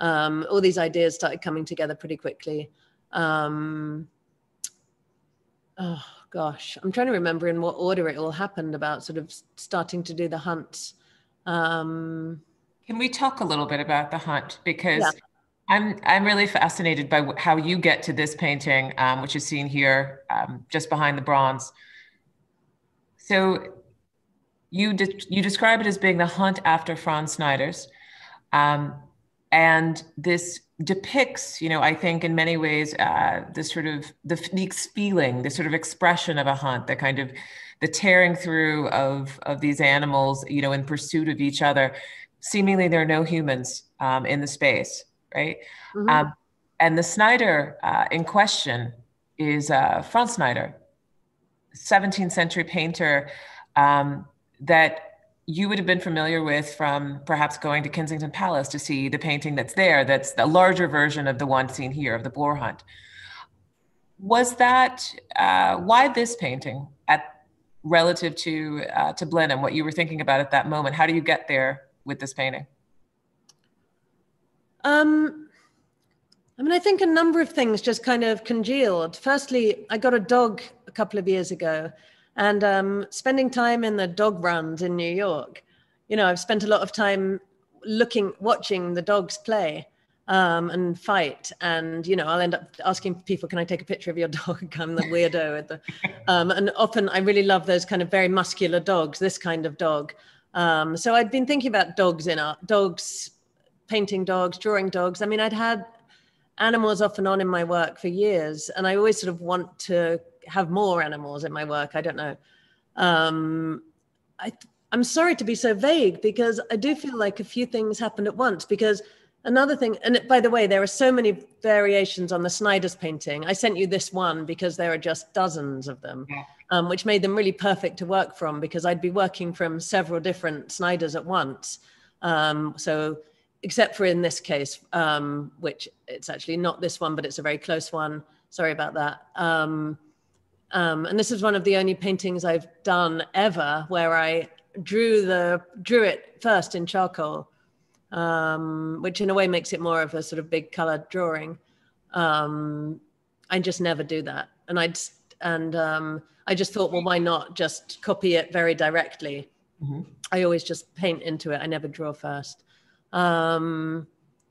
um, all these ideas started coming together pretty quickly. Um, oh gosh, I'm trying to remember in what order it all happened about sort of starting to do the hunts. Um, Can we talk a little bit about the hunt because? Yeah I'm I'm really fascinated by how you get to this painting, um, which is seen here um, just behind the bronze. So you de- you describe it as being the hunt after Frans Snyder's, um, and this depicts, you know, I think in many ways uh, the sort of the, the feeling, the sort of expression of a hunt, the kind of the tearing through of of these animals, you know, in pursuit of each other. Seemingly, there are no humans um, in the space right? Mm-hmm. Um, and the Snyder uh, in question is uh, Frans Snyder, 17th century painter um, that you would have been familiar with from perhaps going to Kensington Palace to see the painting that's there, that's the larger version of the one seen here of the boar hunt. Was that uh, why this painting at relative to uh, to Blenheim? What you were thinking about at that moment? How do you get there with this painting? Um, I mean, I think a number of things just kind of congealed. Firstly, I got a dog a couple of years ago, and um, spending time in the dog runs in New York, you know, I've spent a lot of time looking, watching the dogs play um, and fight. And, you know, I'll end up asking people, can I take a picture of your dog? I'm the weirdo. the, um, and often I really love those kind of very muscular dogs, this kind of dog. Um, so I'd been thinking about dogs in art, dogs painting dogs, drawing dogs. I mean, I'd had animals off and on in my work for years, and I always sort of want to have more animals in my work. I don't know. Um, I, I'm sorry to be so vague because I do feel like a few things happened at once. Because another thing, and by the way, there are so many variations on the Snyder's painting. I sent you this one because there are just dozens of them, um, which made them really perfect to work from because I'd be working from several different Snyders at once. Um, so except for in this case, um, which it's actually not this one, but it's a very close one. Sorry about that. Um, um, and this is one of the only paintings I've done ever where I drew the drew it first in charcoal, um, which in a way makes it more of a sort of big colored drawing. Um, I just never do that, and I'd and um, I just thought, well, why not just copy it very directly? Mm-hmm. I always just paint into it. I never draw first um,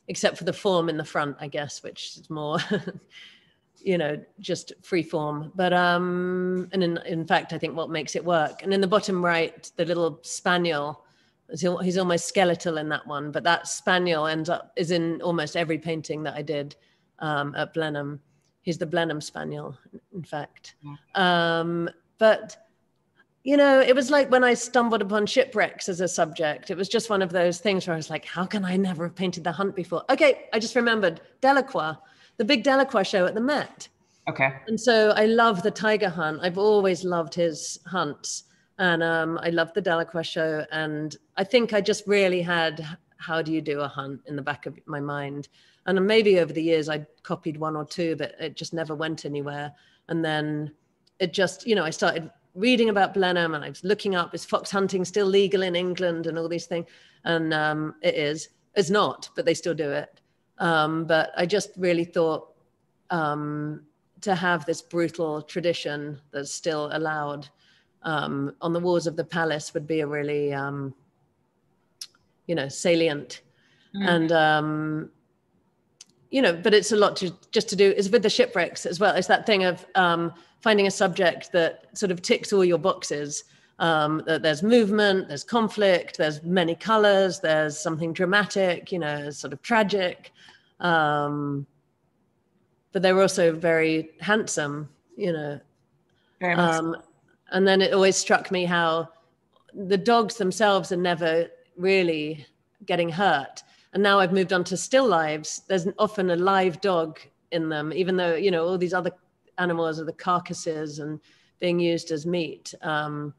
except for the form in the front, I guess, which is more, you know, just free form. But um, and in, in fact, I think what makes it work. And in the bottom right, the little spaniel, he's almost skeletal in that one, but that spaniel ends up is in almost every painting that I did um, at Blenheim. He's the Blenheim spaniel, in fact. Um, but you know, it was like when I stumbled upon shipwrecks as a subject. It was just one of those things where I was like, how can I never have painted the hunt before? Okay, I just remembered Delacroix, the big Delacroix show at the Met. Okay. And so I love the tiger hunt. I've always loved his hunts. And um, I love the Delacroix show. And I think I just really had how do you do a hunt in the back of my mind. And maybe over the years I copied one or two, but it just never went anywhere. And then it just, you know, I started reading about Blenheim and I was looking up is fox hunting still legal in England and all these things. And um, it is. It's not, but they still do it. Um, but I just really thought um, to have this brutal tradition that's still allowed um, on the walls of the palace would be a really, um, you know, salient. Mm. And, um, you know, but it's a lot to just to do is with the shipwrecks as well. It's that thing of um, finding a subject that sort of ticks all your boxes. Um, that there's movement, there's conflict, there's many colors, there's something dramatic, you know, sort of tragic. Um, but they were also very handsome, you know. Very um, and then it always struck me how the dogs themselves are never really getting hurt and now I've moved on to still lives. There's often a live dog in them, even though you know all these other animals are the carcasses and being used as meat. Um,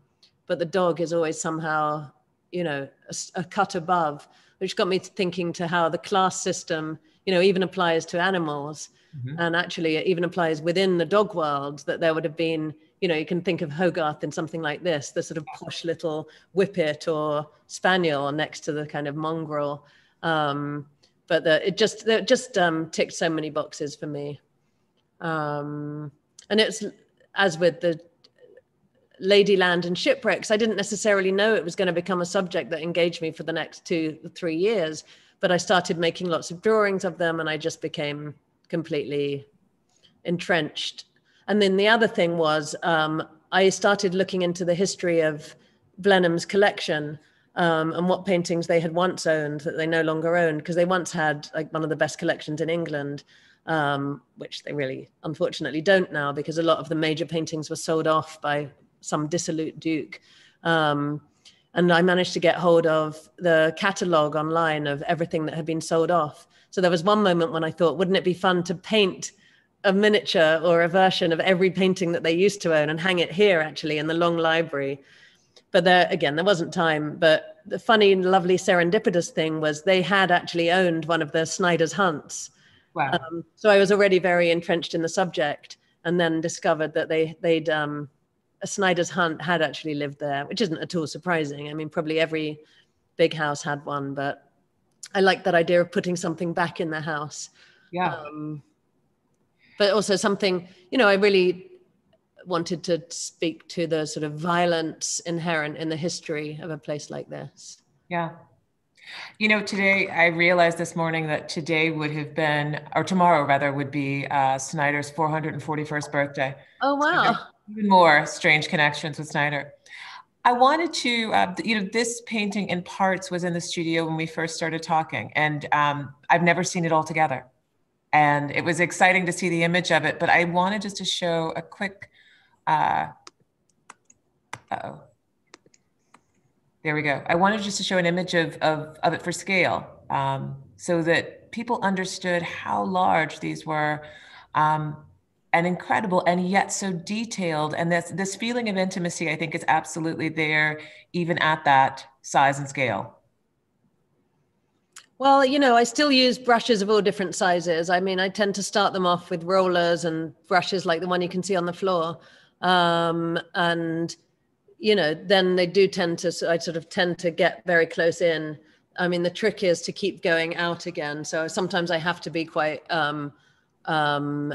but the dog is always somehow, you know, a, a, cut above, which got me thinking to how the class system, you know, even applies to animals, mm-hmm. and actually it even applies within the dog world. That there would have been, you know, you can think of Hogarth in something like this, the sort of posh little whippet or spaniel next to the kind of mongrel. Um, but the, it just it just um, ticked so many boxes for me. Um, and it's as with the Ladyland and shipwrecks, I didn't necessarily know it was going to become a subject that engaged me for the next two three years. But I started making lots of drawings of them, and I just became completely entrenched. And then the other thing was um, I started looking into the history of Blenheim's collection um, and what paintings they had once owned that they no longer owned because they once had like one of the best collections in England, um, which they really unfortunately don't now because a lot of the major paintings were sold off by some dissolute duke. Um, and I managed to get hold of the catalogue online of everything that had been sold off. So there was one moment when I thought, wouldn't it be fun to paint a miniature or a version of every painting that they used to own and hang it here actually in the long library? but there again there wasn't time. But the funny and lovely serendipitous thing was they had actually owned one of the snyder's hunts. Wow. Um, so i was already very entrenched in the subject and then discovered that they they'd um, a snyder's hunt had actually lived there which isn't at all surprising. I mean probably every big house had one but i like that idea of putting something back in the house. Yeah. Um, but also something you know i really wanted to speak to the sort of violence inherent in the history of a place like this. Yeah. You know, today I realized this morning that today would have been, or tomorrow rather, would be uh, Snyder's 441st birthday. Oh, wow. So even more strange connections with Snyder. I wanted to, uh, you know, this painting in parts was in the studio when we first started talking, and um, I've never seen it all together. And it was exciting to see the image of it, but I wanted just to show a quick uh, oh There we go. I wanted just to show an image of, of, of it for scale um, so that people understood how large these were um, and incredible and yet so detailed. And this, this feeling of intimacy, I think, is absolutely there even at that size and scale. Well, you know, I still use brushes of all different sizes. I mean, I tend to start them off with rollers and brushes like the one you can see on the floor. Um, and you know then they do tend to i sort of tend to get very close in. I mean the trick is to keep going out again. So sometimes i have to be quite um, um,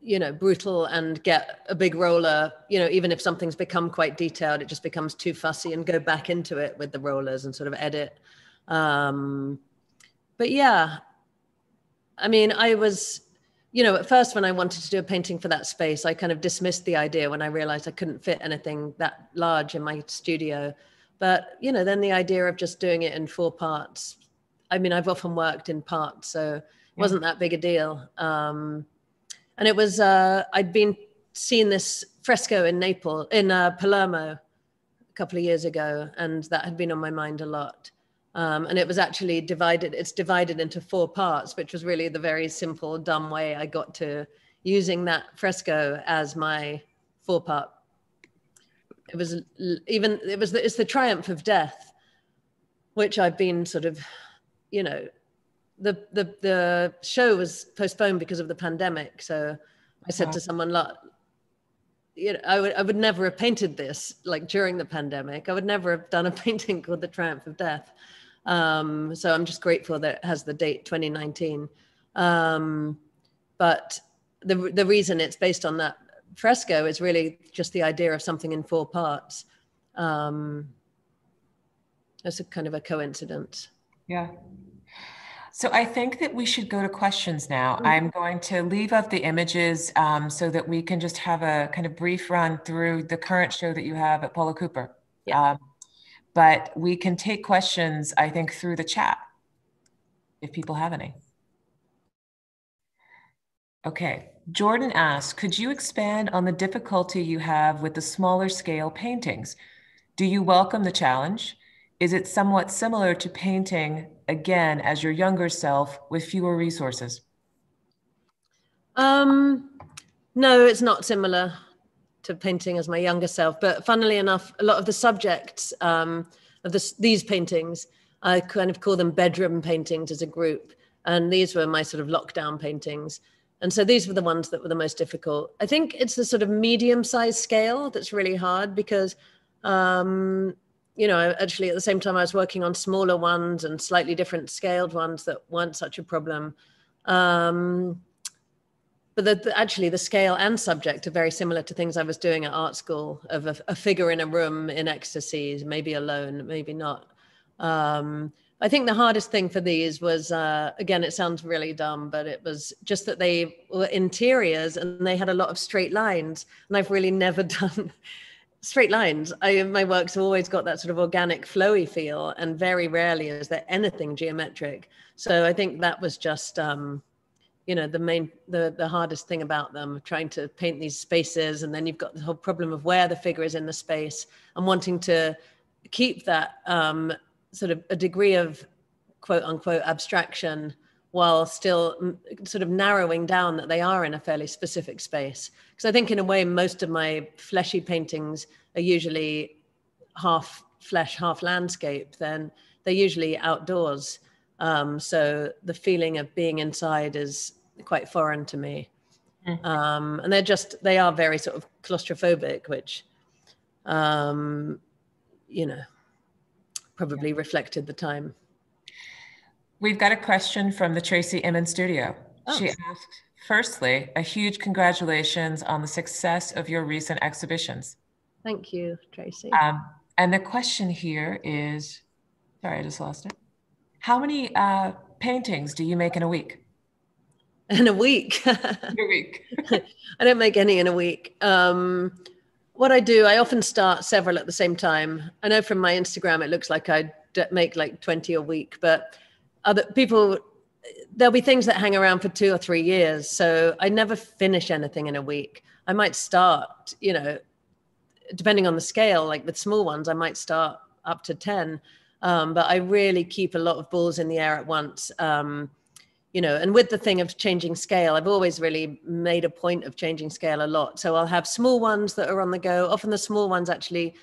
you know brutal and get a big roller. You know even if something's become quite detailed it just becomes too fussy and go back into it with the rollers and sort of edit um but yeah i mean i was you know, at first when I wanted to do a painting for that space, I kind of dismissed the idea when I realized I couldn't fit anything that large in my studio. But, you know, then the idea of just doing it in four parts. I mean, I've often worked in parts, so it wasn't that big a deal. Um, and it was, uh, I'd been seeing this fresco in Naples, in uh, Palermo a couple of years ago, and that had been on my mind a lot. Um, and it was actually divided, it's divided into four parts, which was really the very simple, dumb way I got to using that fresco as my four part. It was even, it was, the, it's the triumph of death, which I've been sort of, you know, the, the, the show was postponed because of the pandemic. So I said to someone, look, you know, I would, I would never have painted this like during the pandemic. I would never have done a painting called The Triumph of Death. Um, so I'm just grateful that it has the date 2019. Um, but the, the reason it's based on that fresco is really just the idea of something in four parts. Um, it's a kind of a coincidence. Yeah. So I think that we should go to questions now. Mm-hmm. I'm going to leave up the images um, so that we can just have a kind of brief run through the current show that you have at Paula Cooper. Yeah. Um, but we can take questions, I think, through the chat if people have any. Okay, Jordan asks, could you expand on the difficulty you have with the smaller scale paintings? Do you welcome the challenge? Is it somewhat similar to painting again as your younger self with fewer resources? Um, no, it's not similar to painting as my younger self. But funnily enough, a lot of the subjects um, of this, these paintings, I kind of call them bedroom paintings as a group. And these were my sort of lockdown paintings. And so these were the ones that were the most difficult. I think it's the sort of medium sized scale that's really hard because, um, you know, actually at the same time I was working on smaller ones and slightly different scaled ones that weren't such a problem. Um, but the, the, actually the scale and subject are very similar to things I was doing at art school of a, a figure in a room in ecstasy, maybe alone, maybe not. Um, I think the hardest thing for these was, uh, again, it sounds really dumb, but it was just that they were interiors and they had a lot of straight lines. And I've really never done straight lines. I, my works have always got that sort of organic, flowy feel, and very rarely is there anything geometric. So I think that was just, um, you know the main the the hardest thing about them trying to paint these spaces and then you've got the whole problem of where the figure is in the space and wanting to keep that um, sort of a degree of quote unquote abstraction while still sort of narrowing down that they are in a fairly specific space. Because i think in a way most of my fleshy paintings are usually half flesh half landscape then they're usually outdoors um, so the feeling of being inside is quite foreign to me. Mm-hmm. Um, and they're just, they are very sort of claustrophobic, which, um, you know, probably yeah. reflected the time. We've got a question from the Tracey Emin studio. Oh. She asked, firstly, a huge congratulations on the success of your recent exhibitions. Thank you, Tracy. Um, and the question here is, sorry, I just lost it. How many uh, paintings do you make in a week? In a week. in a week. I don't make any in a week. Um, what I do, I often start several at the same time. I know from my Instagram, it looks like I make like 20 a week, but other people, there'll be things that hang around for two or three years. So I never finish anything in a week. I might start, you know, depending on the scale, like with small ones, I might start up to 10 um, but I really keep a lot of balls in the air at once. Um, you know, and with the thing of changing scale, I've always really made a point of changing scale a lot. So I'll have small ones that are on the go. Often the small ones actually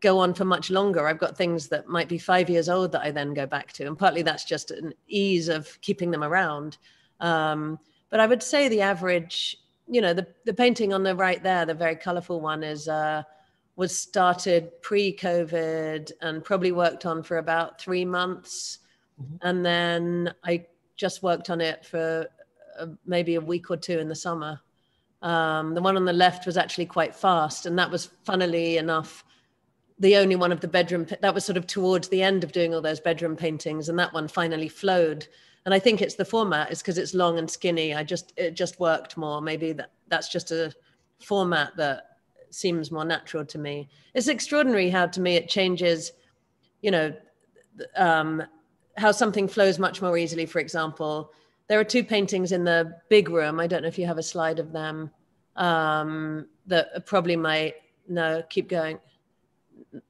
go on for much longer. I've got things that might be five years old that I then go back to, and partly that's just an ease of keeping them around. Um, but I would say the average, you know, the the painting on the right there, the very colourful one, is uh, was started pre-COVID and probably worked on for about three months, mm-hmm. and then I just worked on it for uh, maybe a week or two in the summer. Um, the one on the left was actually quite fast, and that was funnily enough the only one of the bedroom that was sort of towards the end of doing all those bedroom paintings, and that one finally flowed. And I think it's the format is because it's long and skinny. I just it just worked more. Maybe that that's just a format that seems more natural to me. It's extraordinary how, to me, it changes, you know, um, how something flows much more easily. For example, there are two paintings in the big room. I don't know if you have a slide of them um, that probably might, no, keep going.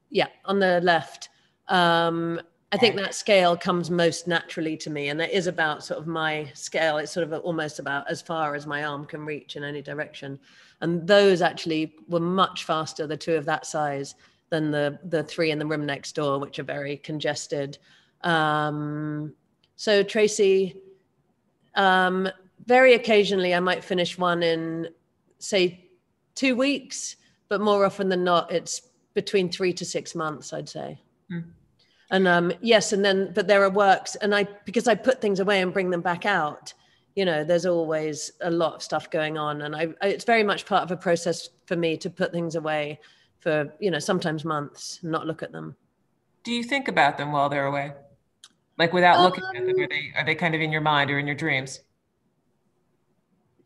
Yeah, on the left. Um, I think that scale comes most naturally to me, and that is about sort of my scale. It's sort of almost about as far as my arm can reach in any direction and those actually were much faster the two of that size than the the three in the room next door which are very congested um, so tracey um, very occasionally i might finish one in say two weeks but more often than not it's between three to six months i'd say mm. And um, yes and then but there are works and i because i put things away and bring them back out you know there's always a lot of stuff going on and I, I, it's very much part of a process for me to put things away for you know sometimes months not look at them do you think about them while they're away Like without um, looking at them, are they are they kind of in your mind or in your dreams?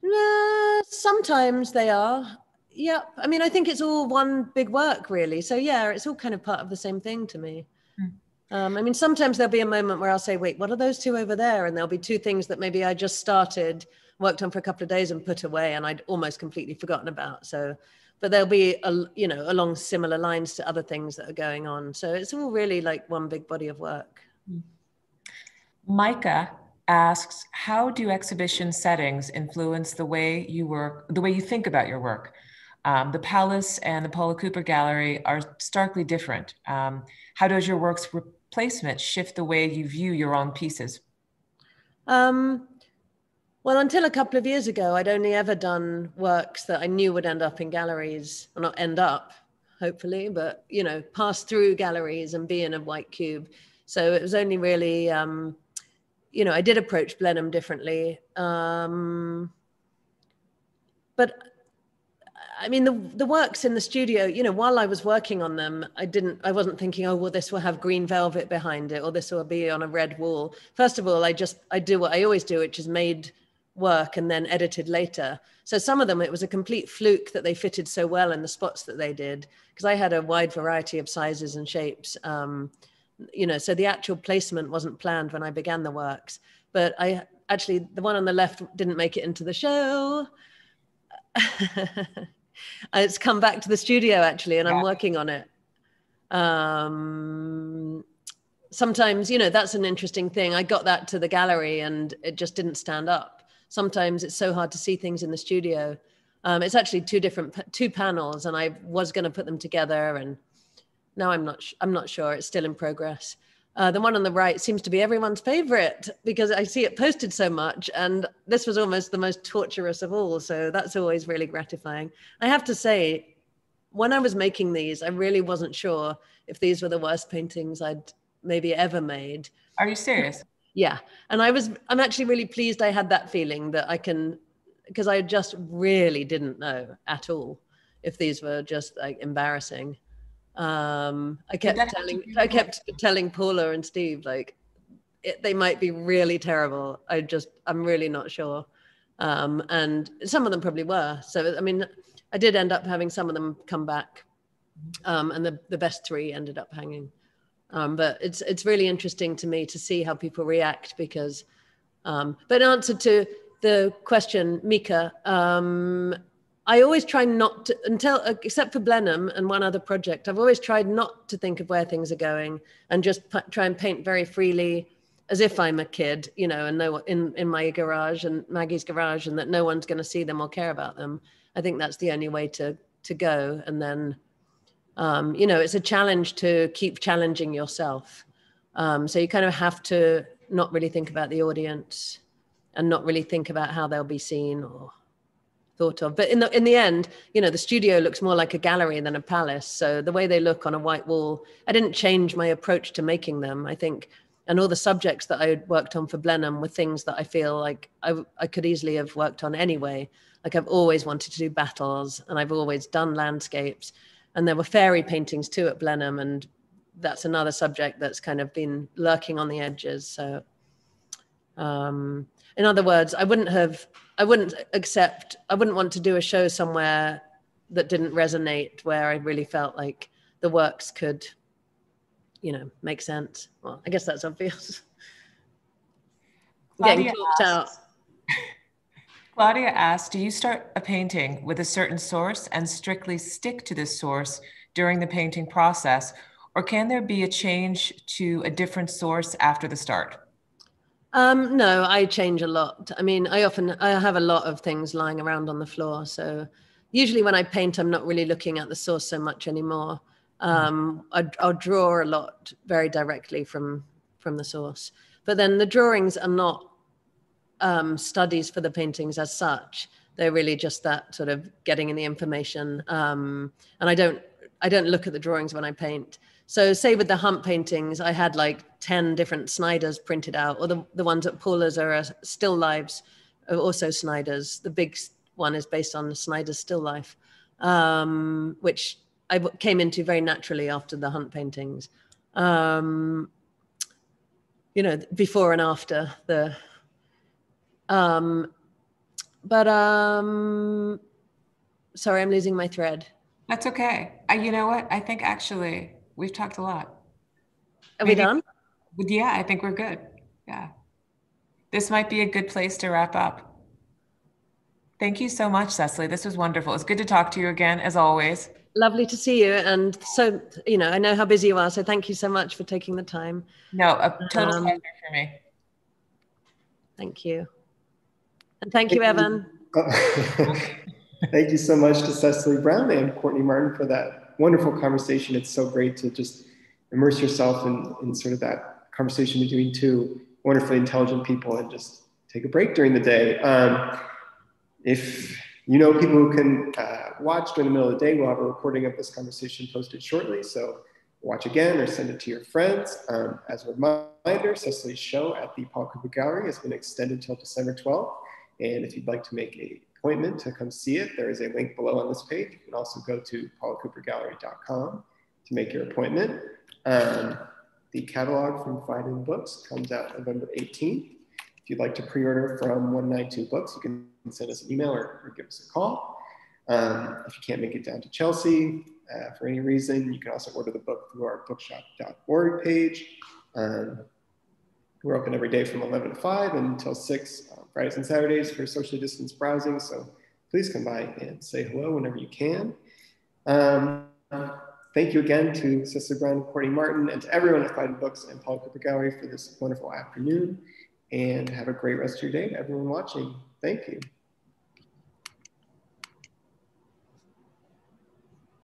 Uh, sometimes they are. Yeah, I mean, I think it's all one big work, really. So yeah, it's all kind of part of the same thing to me. Um, I mean, sometimes there'll be a moment where I'll say, "Wait, what are those two over there?" And there'll be two things that maybe I just started, worked on for a couple of days, and put away, and I'd almost completely forgotten about. So, but there'll be, a, you know, along similar lines to other things that are going on. So it's all really like one big body of work. Hmm. Micah asks, "How do exhibition settings influence the way you work, the way you think about your work?" Um, the Palace and the Paula Cooper Gallery are starkly different. Um, how does your work's replacement shift the way you view your own pieces? Um, well, until a couple of years ago, I'd only ever done works that I knew would end up in galleries, or not end up, hopefully, but you know, pass through galleries and be in a white cube. So it was only really, um, you know, I did approach Blenheim differently, um, but I mean, the the works in the studio, you know, while I was working on them, I didn't, I wasn't thinking, oh, well, this will have green velvet behind it, or this will be on a red wall. First of all, I just, I do what I always do, which is made work and then edited later. So some of them, it was a complete fluke that they fitted so well in the spots that they did, because I had a wide variety of sizes and shapes. Um, you know, so the actual placement wasn't planned when I began the works. But I actually, the one on the left didn't make it into the show. it's come back to the studio actually, and yeah. I'm working on it. Um, sometimes, you know, that's an interesting thing. I got that to the gallery, and it just didn't stand up. Sometimes it's so hard to see things in the studio. Um, it's actually two different two panels, and I was going to put them together, and now I'm not. I'm not sure. It's still in progress. Uh, the one on the right seems to be everyone's favorite because I see it posted so much. And this was almost the most torturous of all. So that's always really gratifying. I have to say, when I was making these, I really wasn't sure if these were the worst paintings I'd maybe ever made. Are you serious? Yeah. And I was, I'm actually really pleased I had that feeling that I can, because I just really didn't know at all if these were just like embarrassing um i kept telling i kept telling paula and steve like it, they might be really terrible. I just i'm really not sure. Um and some of them probably were. So i mean i did end up having some of them come back. Um and the, the best three ended up hanging. Um but it's it's really interesting to me to see how people react because um but in answer to the question micah um I always try not to until except for Blenheim and one other project. I've always tried not to think of where things are going and just p- try and paint very freely, as if I'm a kid, you know, and no in in my garage and Maggie's garage, and that no one's going to see them or care about them. I think that's the only way to to go. And then, um, you know, it's a challenge to keep challenging yourself. Um, so you kind of have to not really think about the audience and not really think about how they'll be seen or thought of. But in the in the end, you know, the studio looks more like a gallery than a palace. So the way they look on a white wall, I didn't change my approach to making them. I think, and all the subjects that I worked on for Blenheim were things that I feel like I I could easily have worked on anyway. Like I've always wanted to do battles, and I've always done landscapes, and there were fairy paintings too at Blenheim, and that's another subject that's kind of been lurking on the edges. So. Um, in other words, I wouldn't have, I wouldn't accept, I wouldn't want to do a show somewhere that didn't resonate, where I really felt like the works could, you know, make sense. Well, I guess that's obvious. Claudia Getting talked out. Claudia asked, do you start a painting with a certain source and strictly stick to this source during the painting process? Or can there be a change to a different source after the start? Um, no, I change a lot. I mean, I often I have a lot of things lying around on the floor. So usually when I paint, I'm not really looking at the source so much anymore. Um, I, I'll draw a lot very directly from from the source. But then the drawings are not um, studies for the paintings as such. They're really just that sort of getting in the information. Um, and I don't I don't look at the drawings when I paint. So say with the hump paintings, I had like 10 different Snyders printed out, or the, the ones at Paula's are uh, still lives, are also Snyders. The big one is based on Snyder's still life, um, which I came into very naturally after the hunt paintings. Um, you know, before and after the. Um, but um, sorry, I'm losing my thread. That's okay. I, you know what? I think actually we've talked a lot. Are Maybe, we done? Yeah, I think we're good. Yeah. This might be a good place to wrap up. Thank you so much, Cecily. This was wonderful. It's good to talk to you again, as always. Lovely to see you. And so, you know, I know how busy you are. So thank you so much for taking the time. No, a total um, pleasure for me. Thank you. And thank, thank you, Evan. thank you so much to Cecily Brown and Courtney Martin for that wonderful conversation. It's so great to just immerse yourself in, in sort of that conversation between two wonderfully intelligent people and just take a break during the day. Um, if you know people who can uh, watch during the middle of the day, we'll have a recording of this conversation posted shortly. So watch again or send it to your friends. Um, as a reminder, Cecily's show at the Paula Cooper Gallery has been extended till December 12th. And if you'd like to make a appointment to come see it, there is a link below on this page. You can also go to paulacoopergallery.com to make your appointment. Um, the catalog from Phaidon Books comes out November 18th. If you'd like to pre-order from 192 Books, you can send us an email or, or give us a call. Um, if you can't make it down to Chelsea uh, for any reason, you can also order the book through our bookshop.org page. Um, we're open every day from 11 to 5 until 6 on Fridays and Saturdays for socially distanced browsing. So please come by and say hello whenever you can. Um, thank you again to Cecily Brown, Courtney Martin, and to everyone at Phaidon Books and Paula Cooper Gallery for this wonderful afternoon. And have a great rest of your day, everyone watching. Thank you.